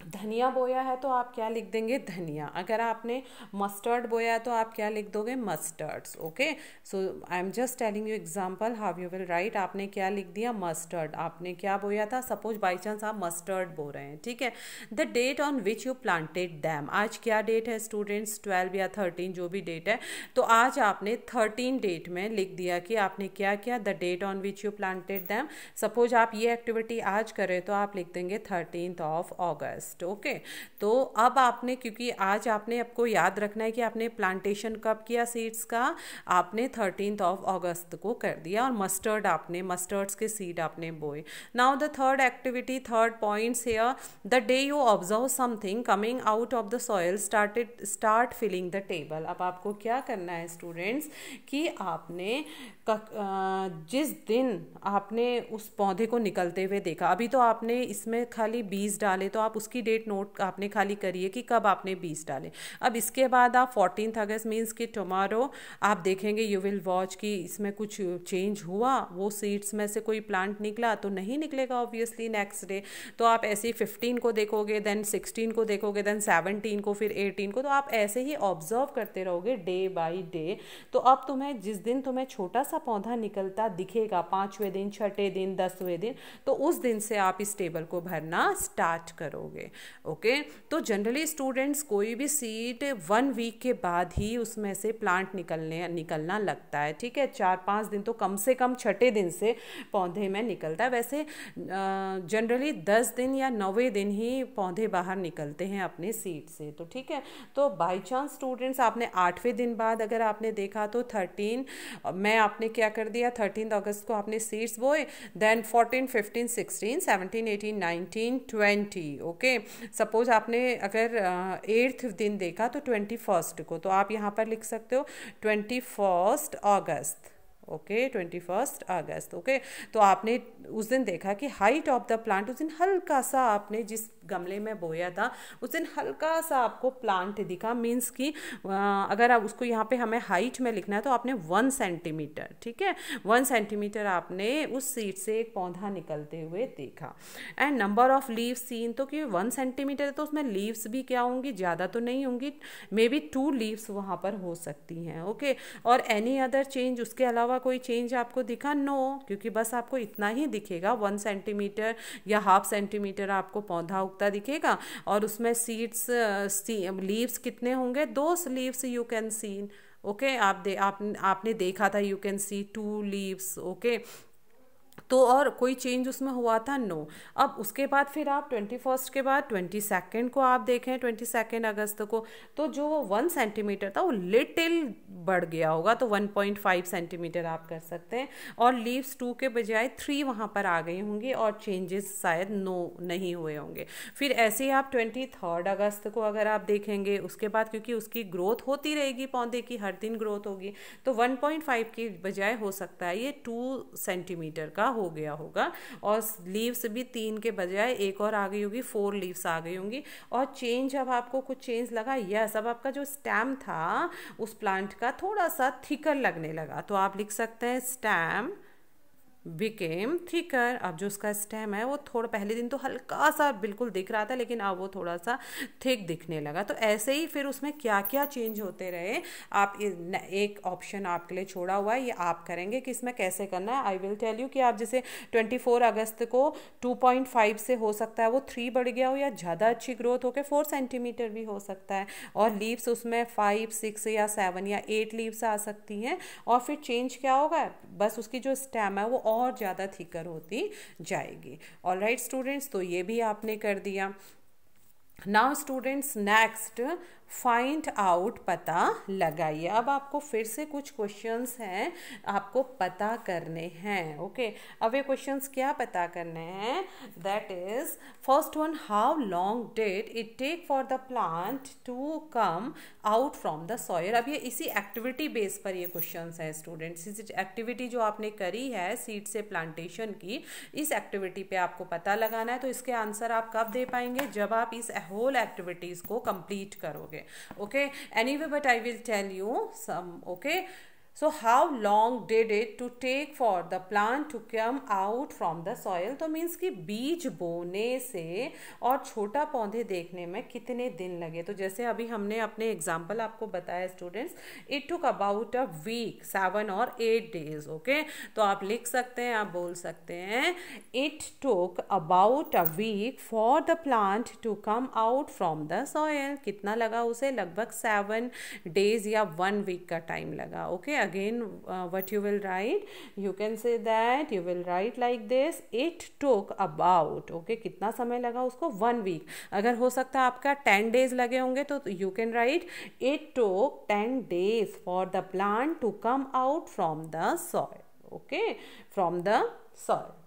धनिया बोया है तो आप क्या लिख देंगे? धनिया। अगर आपने मस्टर्ड बोया है तो आप क्या लिख दोगे? Mustards okay so I am just telling you example how you will write आपने क्या लिख दिया? मस्टर्ड आपने क्या बोया था? सपोज़ बाई चांस आप मस्टर्ड बो रहे हैं, ठीक है? The date on which you planted them आज क्या डेट है स्टूडेंट्स ट्वेल्व या थर्टीन जो भी डेट है। तो आज आपने थर्टीन डेट में लिख दिया कि आपने क्या किया? The date on which you planted them suppose आप ये एक्टिविटी आज करें तो आप लिख देंगे thirteen of August first okay तो अब आपने, क्योंकि आज आपने आपको याद रखना है कि आपने प्लांटेशन कब किया सीड्स का? आपने थर्टीन ऑफ़ अगस्त को कर दिया और मस्टर्ड आपने मस्टर्ड्स के सीड आपने बोए। Now the third activity third points here the day you observe something coming out of the soil started start filling the table अब आपको क्या करना है स्टूडेंट्स कि आपने जिस दिन आपने उस पौधे को निकलते हुए देखा, अभी तो आपने इसमें खाली बीज डाले तो आप उसकी डेट नोट आपने खाली करी है कि कब आपने बीस डाले। अब इसके बाद आप फोर्टीन अगस्त मीन्स कि टुमारो आप देखेंगे यू विल वॉच कि इसमें कुछ चेंज हुआ, वो सीड्स में से कोई प्लांट निकला तो नहीं निकलेगा ऑब्वियसली नेक्स्ट डे तो आप ऐसे ही फिफ्टीन को देखोगे देन सिक्सटीन को देखोगे देन सेवनटीन को, फिर एटीन को तो आप ऐसे ही ऑब्ज़र्व करते रहोगे डे बाई डे तो अब तुम्हें, जिस दिन तुम्हें छोटा सा पौधा निकलता दिखेगा, पाँचवें दिन, छठे दिन, दसवें दिन तो उस दिन से आप इस टेबल को भरना स्टार्ट करोगे, ओके? तो जनरली स्टूडेंट्स कोई भी सीड वन वीक के बाद ही उसमें से प्लांट निकलने, निकलना लगता है, ठीक है? चार पाँच दिन तो कम से कम छठे दिन से पौधे में निकलता है। वैसे जनरली दस दिन या नौवे दिन ही पौधे बाहर निकलते हैं अपने सीड से तो ठीक है? तो बाई चांस स्टूडेंट्स, आपने आठवें दिन बाद अगर आपने देखा तो थर्टीन, मैं आपने क्या कर दिया? थर्टीन अगस्त को आपने सीड्स बोए then fourteen fifteen sixteen seventeen eighteen nineteen twenty okay suppose आपने अगर एट्थ दिन देखा तो ट्वेंटी फ़र्स्ट को तो आप यहाँ पर लिख सकते हो ट्वेंटी फ़र्स्ट अगस्त ओके ट्वेंटी फ़र्स्ट अगस्त ओके तो आपने उस दिन देखा कि हाइट ऑफ़ द प्लांट उस दिन हल्का सा आपने जिस गमले में बोया था उस दिन हल्का सा आपको प्लांट दिखा। मीन्स कि अगर आप उसको यहाँ पे हमें हाइट में लिखना है तो आपने वन सेंटीमीटर ठीक है? वन सेंटीमीटर आपने उस सीट से एक पौधा निकलते हुए देखा। And number of leaves seen तो कि वन सेंटीमीटर है तो उसमें लीव्स भी क्या होंगी? ज़्यादा तो नहीं होंगी। मे बी टू लीव्स वहाँ पर हो सकती हैं ओके और एनी अदर चेंज उसके अलावा कोई चेंज आपको दिखा? नो no, क्योंकि बस आपको इतना ही दिखेगा। वन सेंटीमीटर या हाफ़ सेंटीमीटर आपको पौधा उगता दिखेगा और उसमें सीड्स लीव्स कितने होंगे? दो leaves you can seen okay? आप दे, आप, आपने देखा था you can see two leaves. Okay? तो और कोई चेंज उसमें हुआ था? नो अब उसके बाद फिर आप ट्वेंटी फ़र्स्ट के बाद ट्वेंटी सेकेंड को आप देखें ट्वेंटी सेकेंड अगस्त को तो जो वो वन सेंटीमीटर था, वो लिटिल बढ़ गया होगा तो वन पॉइंट फाइव सेंटीमीटर आप कर सकते हैं। और लीव्स टू के बजाय थ्री वहाँ पर आ गई होंगी और चेंजेस शायद नो नहीं हुए होंगे। फिर ऐसे ही आप ट्वेंटी थर्ड अगस्त को अगर आप देखेंगे, उसके बाद क्योंकि उसकी ग्रोथ होती रहेगी, पौधे की हर दिन ग्रोथ होगी तो वन पॉइंट फाइव की बजाय हो सकता है ये टू सेंटीमीटर का हो गया होगा। और लीव्स भी तीन के बजाय एक और आ गई होगी फोर लीव्स आ गई होंगी। और चेंज अब आपको कुछ चेंज लगा? यस अब आपका जो स्टैम था, उस प्लांट का थोड़ा सा थिकर लगने लगा। तो आप लिख सकते हैं स्टैम बिकेम थिकर अब जो उसका स्टेम है, वो थोड़ा पहले दिन तो हल्का सा बिल्कुल दिख रहा था, लेकिन अब वो थोड़ा सा थिक दिखने लगा। तो ऐसे ही फिर उसमें क्या क्या चेंज होते रहे? आप एक ऑप्शन आपके लिए छोड़ा हुआ है, ये आप करेंगे कि इसमें कैसे करना है। आई विल टेल यू कि आप जैसे 24 अगस्त को 2.5 से हो सकता है, वो थ्री बढ़ गया हो या ज़्यादा अच्छी ग्रोथ हो के फोर सेंटीमीटर भी हो सकता है। और लीव्स उसमें फाइव सिक्स या सेवन या एट लीव्स आ सकती हैं। और फिर चेंज क्या होगा? बस उसकी जो स्टेम है, वो और ज़्यादा थिकर होती जाएगी। ऑल राइट स्टूडेंट्स तो ये भी आपने कर दिया। Now students next find out पता लगाइए। अब आपको फिर से कुछ क्वेश्चंस हैं, आपको पता करने हैं ओके अब ये क्वेश्चंस क्या पता करने हैं? That is first one how long did it take for the plant to come out from the soil अब ये इसी एक्टिविटी बेस पर ये क्वेश्चंस है स्टूडेंट्स इस एक्टिविटी जो आपने करी है सीड से प्लांटेशन की, इस एक्टिविटी पे आपको पता लगाना है तो इसके आंसर आप कब दे पाएँगे? जब आप इस होल एक्टिविटीज़ को कंप्लीट करोगे। okay? Anyway but i will tell you some okay? So how long did it to take for the plant to come out from the soil तो मीन्स कि बीज बोने से और छोटा पौधे देखने में कितने दिन लगे? तो जैसे अभी हमने अपने एग्ज़ाम्पल आपको बताया students it took about a week seven or eight days okay तो आप लिख सकते हैं, आप बोल सकते हैं it took about a week for the plant to come out from the soil कितना लगा उसे? लगभग सेवन डेज़ या वन वीक का टाइम लगा okay okay? Again uh, what you will write? You can say that you will write like this it took about okay कितना समय लगा उसको? वन वीक अगर हो सकता आपका टेन डेज़ लगे होंगे तो you can write it took ten days for the plant to come out from the soil okay from the soil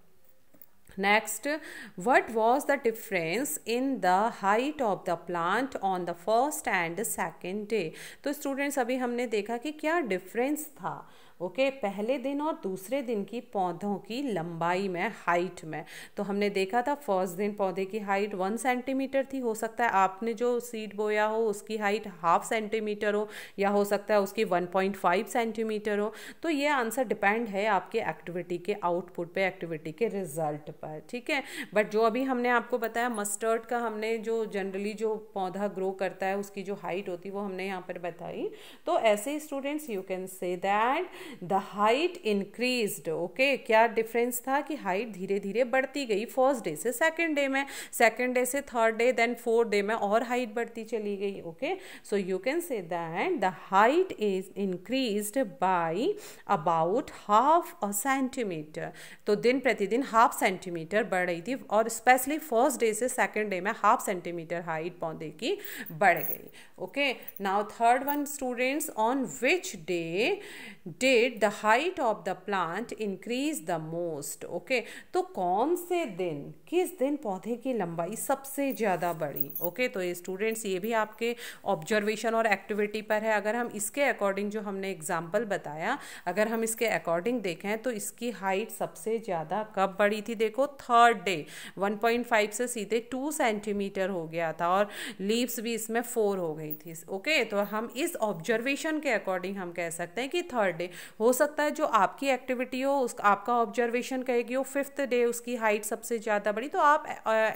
next what was the difference in the height of the plant on the first and second day तो students अभी हमने देखा कि क्या difference था ओके, पहले दिन और दूसरे दिन की पौधों की लंबाई में हाइट में। तो हमने देखा था फ़र्स्ट दिन पौधे की हाइट वन सेंटीमीटर थी, हो सकता है आपने जो सीड बोया हो उसकी हाइट हाफ़ सेंटीमीटर हो, या हो सकता है उसकी वन पॉइंट फाइव सेंटीमीटर हो। तो ये आंसर डिपेंड है आपके एक्टिविटी के आउटपुट पे एक्टिविटी के रिज़ल्ट पर, ठीक है? बट जो अभी हमने आपको बताया मस्टर्ड का हमने जो जनरली जो पौधा ग्रो करता है, उसकी जो हाइट होती है, वो हमने यहाँ पर बताई। तो ऐसे students you can say that the height increase okay क्या डिफरेंस था कि हाइट धीरे धीरे बढ़ती गई? फ़र्स्ट डे से सेकेंड डे में सेकेंड डे से third day then fourth day में और हाइट बढ़ती चली गई okay so you can say that the height is increase by about half a centimetre तो दिन प्रतिदिन हाफ़ सेंटीमीटर बढ़ रही थी और स्पेशली फ़र्स्ट डे से सेकेंड डे में हाफ़ सेंटीमीटर हाइट पौधे की बढ़ गई okay now third one students on which day day did the height of the plant increase the most okay तो कौन से दिन, किस दिन पौधे की लंबाई सबसे ज़्यादा बढ़ी ओके okay? तो ये स्टूडेंट्स ये भी आपके ऑब्जर्वेशन और एक्टिविटी पर है अगर हम इसके अकॉर्डिंग जो हमने एग्ज़ाम्पल बताया, अगर हम इसके अकॉर्डिंग देखें तो इसकी हाइट सबसे ज़्यादा कब बढ़ी थी देखो थर्ड डे 1.5 से सीधे टू सेंटीमीटर हो गया था और लीव्स भी इसमें फोर हो गई थी ओके okay? तो हम इस ऑब्जर्वेशन के अकॉर्डिंग हम कह सकते हैं कि थर्ड डे हो सकता है जो आपकी एक्टिविटी हो, उस, आपका ऑब्जर्वेशन कहेगी हो फिफ्थ डे उसकी हाइट सबसे ज़्यादा बड़ी तो आप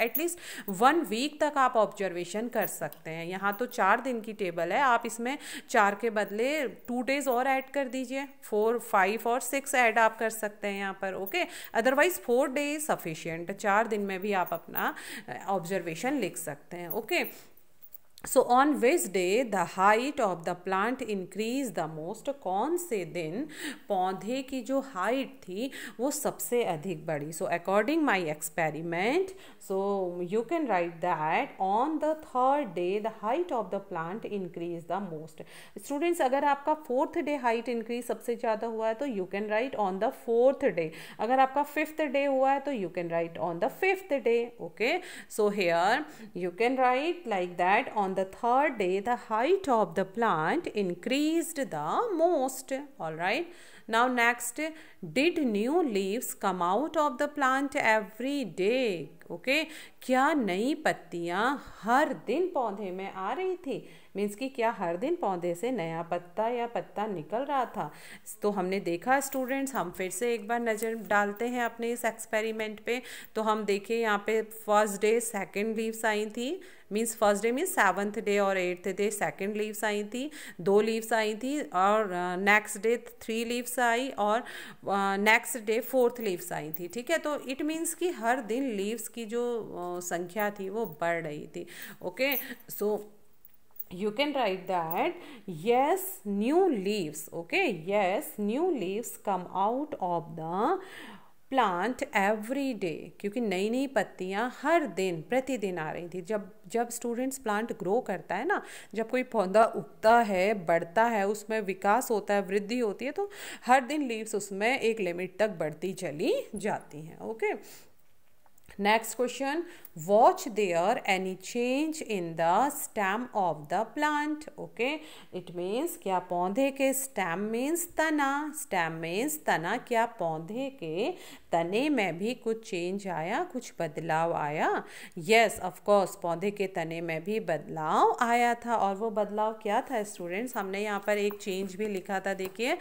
एटलीस्ट वन वीक तक आप ऑब्जर्वेशन कर सकते हैं। यहाँ तो चार दिन की टेबल है, आप इसमें चार के बदले टू डेज़ और ऐड कर दीजिए। फोर फाइव और सिक्स ऐड आप कर सकते हैं यहाँ पर okay otherwise four day sufficient चार दिन में भी आप अपना ऑब्जर्वेशन लिख सकते हैं okay so on which day the height of the plant increase the most कौन से दिन पौधे की जो हाइट थी, वो सबसे अधिक बढ़ी? So according my experiment so you can write that on the third day the height of the plant increase the most students अगर आपका फोर्थ डे हाइट इंक्रीज सबसे ज़्यादा हुआ है तो you can write on the fourth day अगर आपका फिफ्थ डे हुआ है तो you can write on the fifth day okay so here you can write like that on the third day, the height of the plant increased the most, all right? Now next did new leaves come out of the plant every day okay क्या नई पत्तियाँ हर दिन पौधे में आ रही थी मीन्स कि क्या हर दिन पौधे से नया पत्ता या पत्ता निकल रहा था? तो हमने देखा स्टूडेंट्स हम फिर से एक बार नज़र डालते हैं अपने इस एक्सपेरिमेंट पे। तो हम देखें यहाँ पे फ़र्स्ट डे सेकंड लीव्स आई थी। Means first day means seventh day और एट्थ डे सेकंड लीव्स आई थी। दो लीव्स आई थी और नेक्स्ट डे थ्री लीव्स आई और नेक्स्ट डे फोर्थ लीव्स आई थी। ठीक है? तो इट मीन्स कि हर दिन लीव्स की जो संख्या थी वो बढ़ रही थी। Okay so you can write that, yes, new leaves, okay, yes, new leaves come out of the plant every day क्योंकि नई नई पत्तियाँ हर दिन, प्रतिदिन आ रही थी। जब जब स्टूडेंट्स प्लांट ग्रो करता है ना, जब कोई पौधा उगता है, बढ़ता है, उसमें विकास होता है, वृद्धि होती है तो हर दिन लीव्स उसमें एक लिमिट तक बढ़ती चली जाती हैं okay Next question was there any change in the stem of the plant okay it means क्या पौधे के stem मीन्स तना. Stem मीन्स तना क्या पौधे के तने में भी कुछ चेंज आया, कुछ बदलाव आया? यस ऑफ़ कोर्स पौधे के तने में भी बदलाव आया था। और वो बदलाव क्या था स्टूडेंट्स हमने यहाँ पर एक चेंज भी लिखा था, देखिए।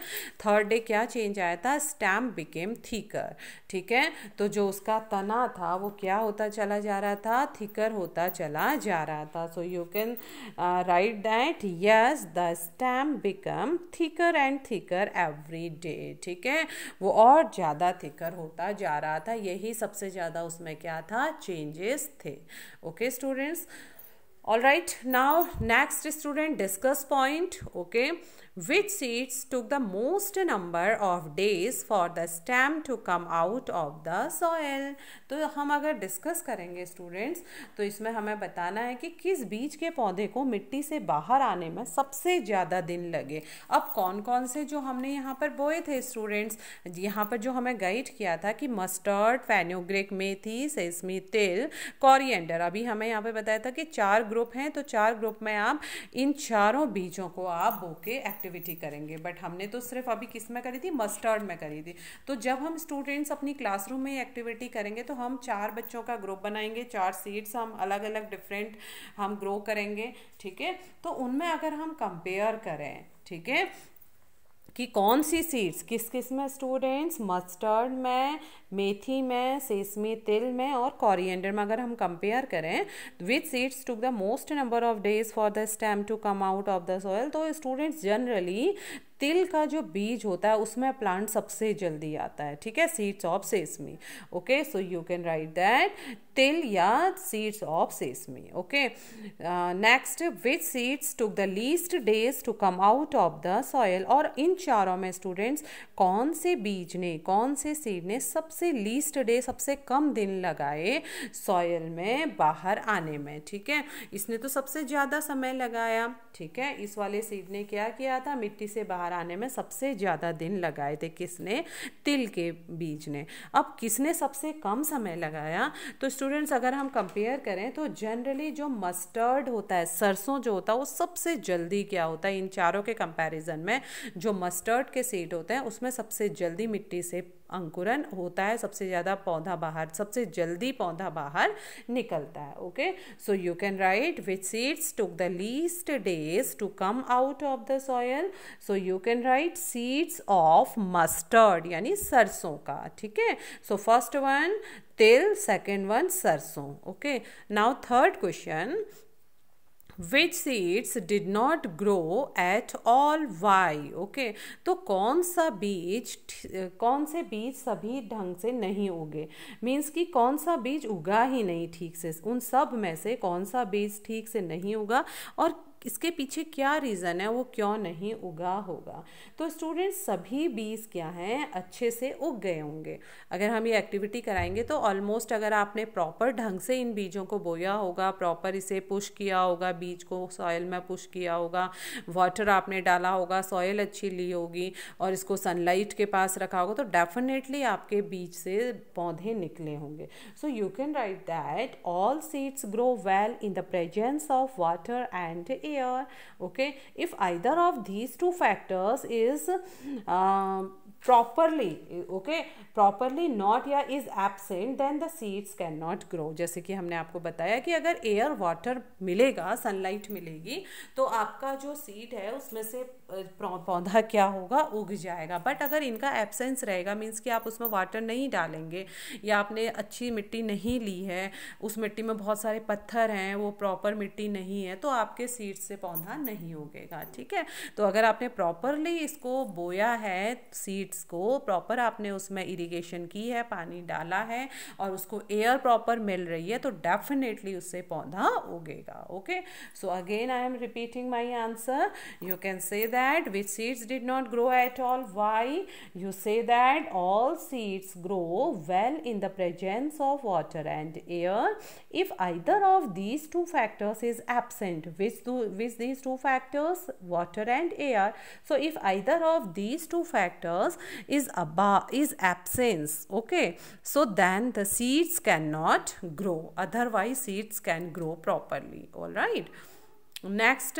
थर्ड डे क्या चेंज आया था? स्टैम्प बिकेम थीकर ठीक है? तो जो उसका तना था वो क्या होता चला जा रहा था? थिकर होता चला जा रहा था। So you can write that yes the stem become thicker and thicker every day ठीक है? वो और ज़्यादा थिकर होता जा रहा था। यही सबसे ज़्यादा उसमें क्या था? चेंजेस थे। Okay students all right now next student discuss point okay? Which seeds took the most number of days for the stem to come out of the soil. तो हम अगर डिस्कस करेंगे स्टूडेंट्स तो इसमें हमें बताना है कि किस बीज के पौधे को मिट्टी से बाहर आने में सबसे ज़्यादा दिन लगे। अब कौन कौन से जो हमने यहाँ पर बोए थे स्टूडेंट्स यहाँ पर जो हमें गाइड किया था कि मस्टर्ड फैनोग्रिक मेथी सेसमी तिल कॉरिएंडर अभी हमें यहाँ पर बताया था कि चार ग्रुप हैं तो चार ग्रुप में आप इन चारों बीजों को आप बो के एक्टिविटी करेंगे। बट हमने तो सिर्फ़ अभी किसमें करी थी? मस्टर्ड में करी थी। तो जब हम स्टूडेंट्स अपनी क्लासरूम में एक्टिविटी करेंगे तो हम चार बच्चों का ग्रुप बनाएँगे। चार सीट्स हम अलग अलग डिफरेंट हम ग्रो करेंगे, ठीक है? तो उनमें अगर हम कंपेयर करें, ठीक है? कि कौन सी सीट्स किस किसमें स्टूडेंट्स मस्टर्ड में मेथी में, सेसमी तिल में और कॉरिएंडर में अगर हम कंपेयर करें which seeds to the most number of days for the stem to come out of the soil तो स्टूडेंट्स जनरली तिल का जो बीज होता है, उसमें प्लांट सबसे जल्दी आता है, ठीक है? Seeds of sesame okay so you can write that तिल या seeds of sesame okay next which seeds took the least days to come out of the soil और इन चारों में स्टूडेंट्स कौन से बीज ने, कौन से सीड ने सबसे लीस्ट डे सबसे कम दिन लगाए सॉयल में बाहर आने में, ठीक है? इसने तो सबसे ज़्यादा समय लगाया। ठीक है, इस वाले सीड ने क्या किया था? मिट्टी से बाहर आने में सबसे ज़्यादा दिन लगाए थे किसने? तिल के बीज ने। अब किसने सबसे कम समय लगाया? तो स्टूडेंट्स अगर हम कंपेयर करें तो जनरली जो मस्टर्ड होता है, सरसों जो होता है, वो सबसे जल्दी क्या होता है? इन चारों के कंपैरिजन में जो मस्टर्ड के सीड होते हैं, उसमें सबसे जल्दी मिट्टी से अंकुरन होता है, सबसे ज़्यादा पौधा बाहर, सबसे जल्दी पौधा बाहर निकलता है okay so you can write which seeds took the least days to come out of the soil so you can write seeds of mustard यानी सरसों का ठीक है सो फ़र्स्ट वन तिल सेकेंड वन सरसों okay now third question which seeds did not grow at all why okay तो कौन सा बीज, कौन से बीज सभी ढंग से नहीं उगे? मीन्स कि कौन सा बीज उगा ही नहीं ठीक से? उन सब में से कौन सा बीज ठीक से नहीं उगा? और इसके पीछे क्या रीज़न है? वो क्यों नहीं उगा होगा? तो स्टूडेंट्स सभी बीज क्या हैं? अच्छे से उग गए होंगे। अगर हम ये एक्टिविटी कराएँगे तो ऑलमोस्ट अगर आपने प्रॉपर ढंग से इन बीजों को बोया होगा प्रॉपर इसे पुश किया होगा, बीज को सॉयल में पुश किया होगा वाटर आपने डाला होगा सॉयल अच्छी ली होगी और इसको सनलाइट के पास रखा होगा तो डेफिनेटली आपके बीज से पौधे निकले होंगे। So you can write that all seeds grow well in the presence of water and air here okay if either of these two factors is uh, properly okay properly not या is absent then the seeds cannot grow जैसे कि हमने आपको बताया कि अगर एयर वाटर मिलेगा सनलाइट मिलेगी तो आपका जो सीड है उसमें से पौधा क्या होगा, उग जाएगा। बट अगर इनका एब्सेंस रहेगा मीन्स कि आप उसमें वाटर नहीं डालेंगे, या आपने अच्छी मिट्टी नहीं ली है, उस मिट्टी में बहुत सारे पत्थर हैं, वो प्रॉपर मिट्टी नहीं है तो आपके सीड से पौधा नहीं उगेगा, ठीक है? तो अगर आपने प्रॉपरली इसको बोया है सीड्स को प्रॉपर आपने उसमें इरिगेशन की है, पानी डाला है, और उसको एयर प्रॉपर मिल रही है तो डेफिनेटली उससे पौधा उगेगा okay so again I am repeating my answer you can say that which seeds did not grow at all. Why? You say that all seeds grow well in the presence of water and air. If either of these two factors is absent which two which these two factors water and air so if either of these two factors is above is absence okay so then the seeds cannot grow. Otherwise seeds can grow properly. All right. Next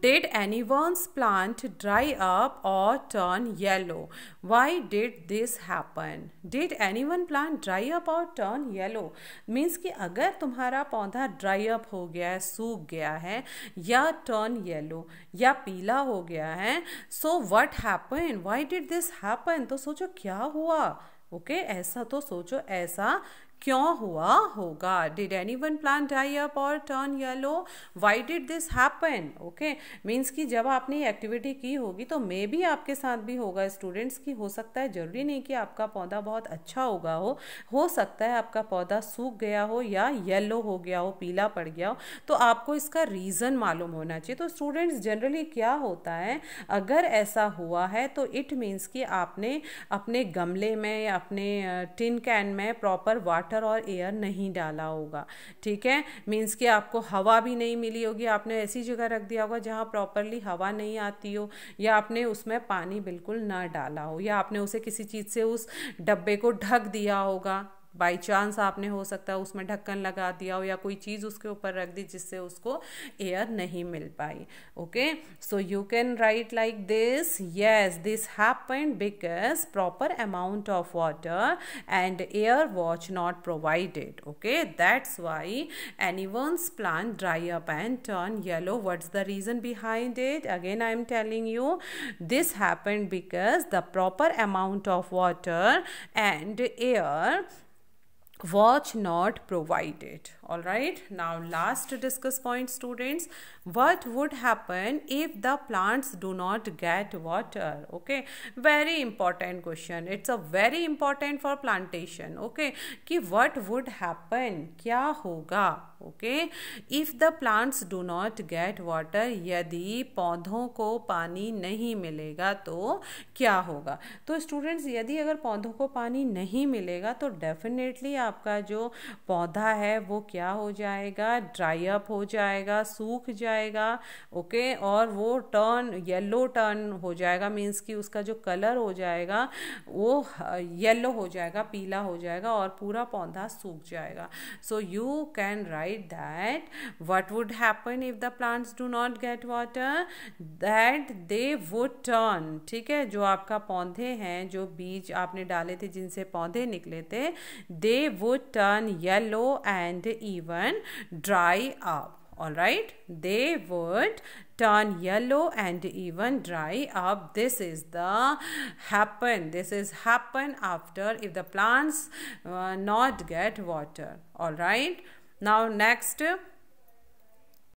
did anyone's plant dry up or turn yellow? Why did this happen? Did anyone plant dry up or turn yellow? Means कि अगर तुम्हारा पौधा dry up हो गया है सूख गया है या turn yellow या पीला हो गया है so what happened? Why did this happen? तो सोचो क्या हुआ ओके okay? ऐसा तो सोचो ऐसा क्यों हुआ होगा? Did any one plant dry up और turn yellow why did this happen okay means कि जब आपने ये एक्टिविटी की होगी तो मे भी आपके साथ भी होगा। स्टूडेंट्स की हो सकता है, ज़रूरी नहीं कि आपका पौधा बहुत अच्छा होगा हो। हो सकता है आपका पौधा सूख गया हो या येलो हो गया हो, पीला पड़ गया हो। तो आपको इसका रीज़न मालूम होना चाहिए। तो स्टूडेंट्स जनरली क्या होता है? अगर ऐसा हुआ है तो इट मीन्स कि आपने अपने गमले में या अपने टिन कैन में प्रॉपर वाटर वाटर और एयर नहीं डाला होगा। ठीक है? मीन्स कि आपको हवा भी नहीं मिली होगी। आपने ऐसी जगह रख दिया होगा जहाँ प्रॉपरली हवा नहीं आती हो या आपने उसमें पानी बिल्कुल ना डाला हो या आपने उसे किसी चीज़ से उस डब्बे को ढक दिया होगा। बाई चांस आपने हो सकता है उसमें ढक्कन लगा दिया हो या कोई चीज़ उसके ऊपर रख दी जिससे उसको एयर नहीं मिल पाई। Okay so you can write like this yes this happen because proper amount of water and air was not provided okay that's why any ones plant dry up and turn yellow what's the reason behind it again I am telling you this happen because the proper amount of water and air was not provided. All right. Now last to discuss point students what would happen if the plants do not get water okay very important question it's a very important for plantation okay कि what would happen क्या होगा okay if the plants do not get water यदि पौधों को पानी नहीं मिलेगा तो क्या होगा तो स्टूडेंट्स यदि अगर पौधों को पानी नहीं मिलेगा तो डेफिनेटली आपका जो पौधा है वो क्या हो जाएगा ड्राई अप हो जाएगा सूख जाएगा जाएगा, ओके? और वो टर्न येलो टर्न हो जाएगा मीन्स कि उसका जो कलर हो जाएगा, वो uh, येलो हो जाएगा, पीला हो जाएगा और पूरा पौधा सूख जाएगा। So you can write that what would happen if the plants do not get water that they would turn ठीक है? जो आपका पौधे हैं, जो बीज आपने डाले थे, जिनसे पौधे निकले थे they would turn yellow and even dry up all right? They would turn yellow and even dry up. This is the happen. This is happen after if the plants uh, not get water. All right? Now next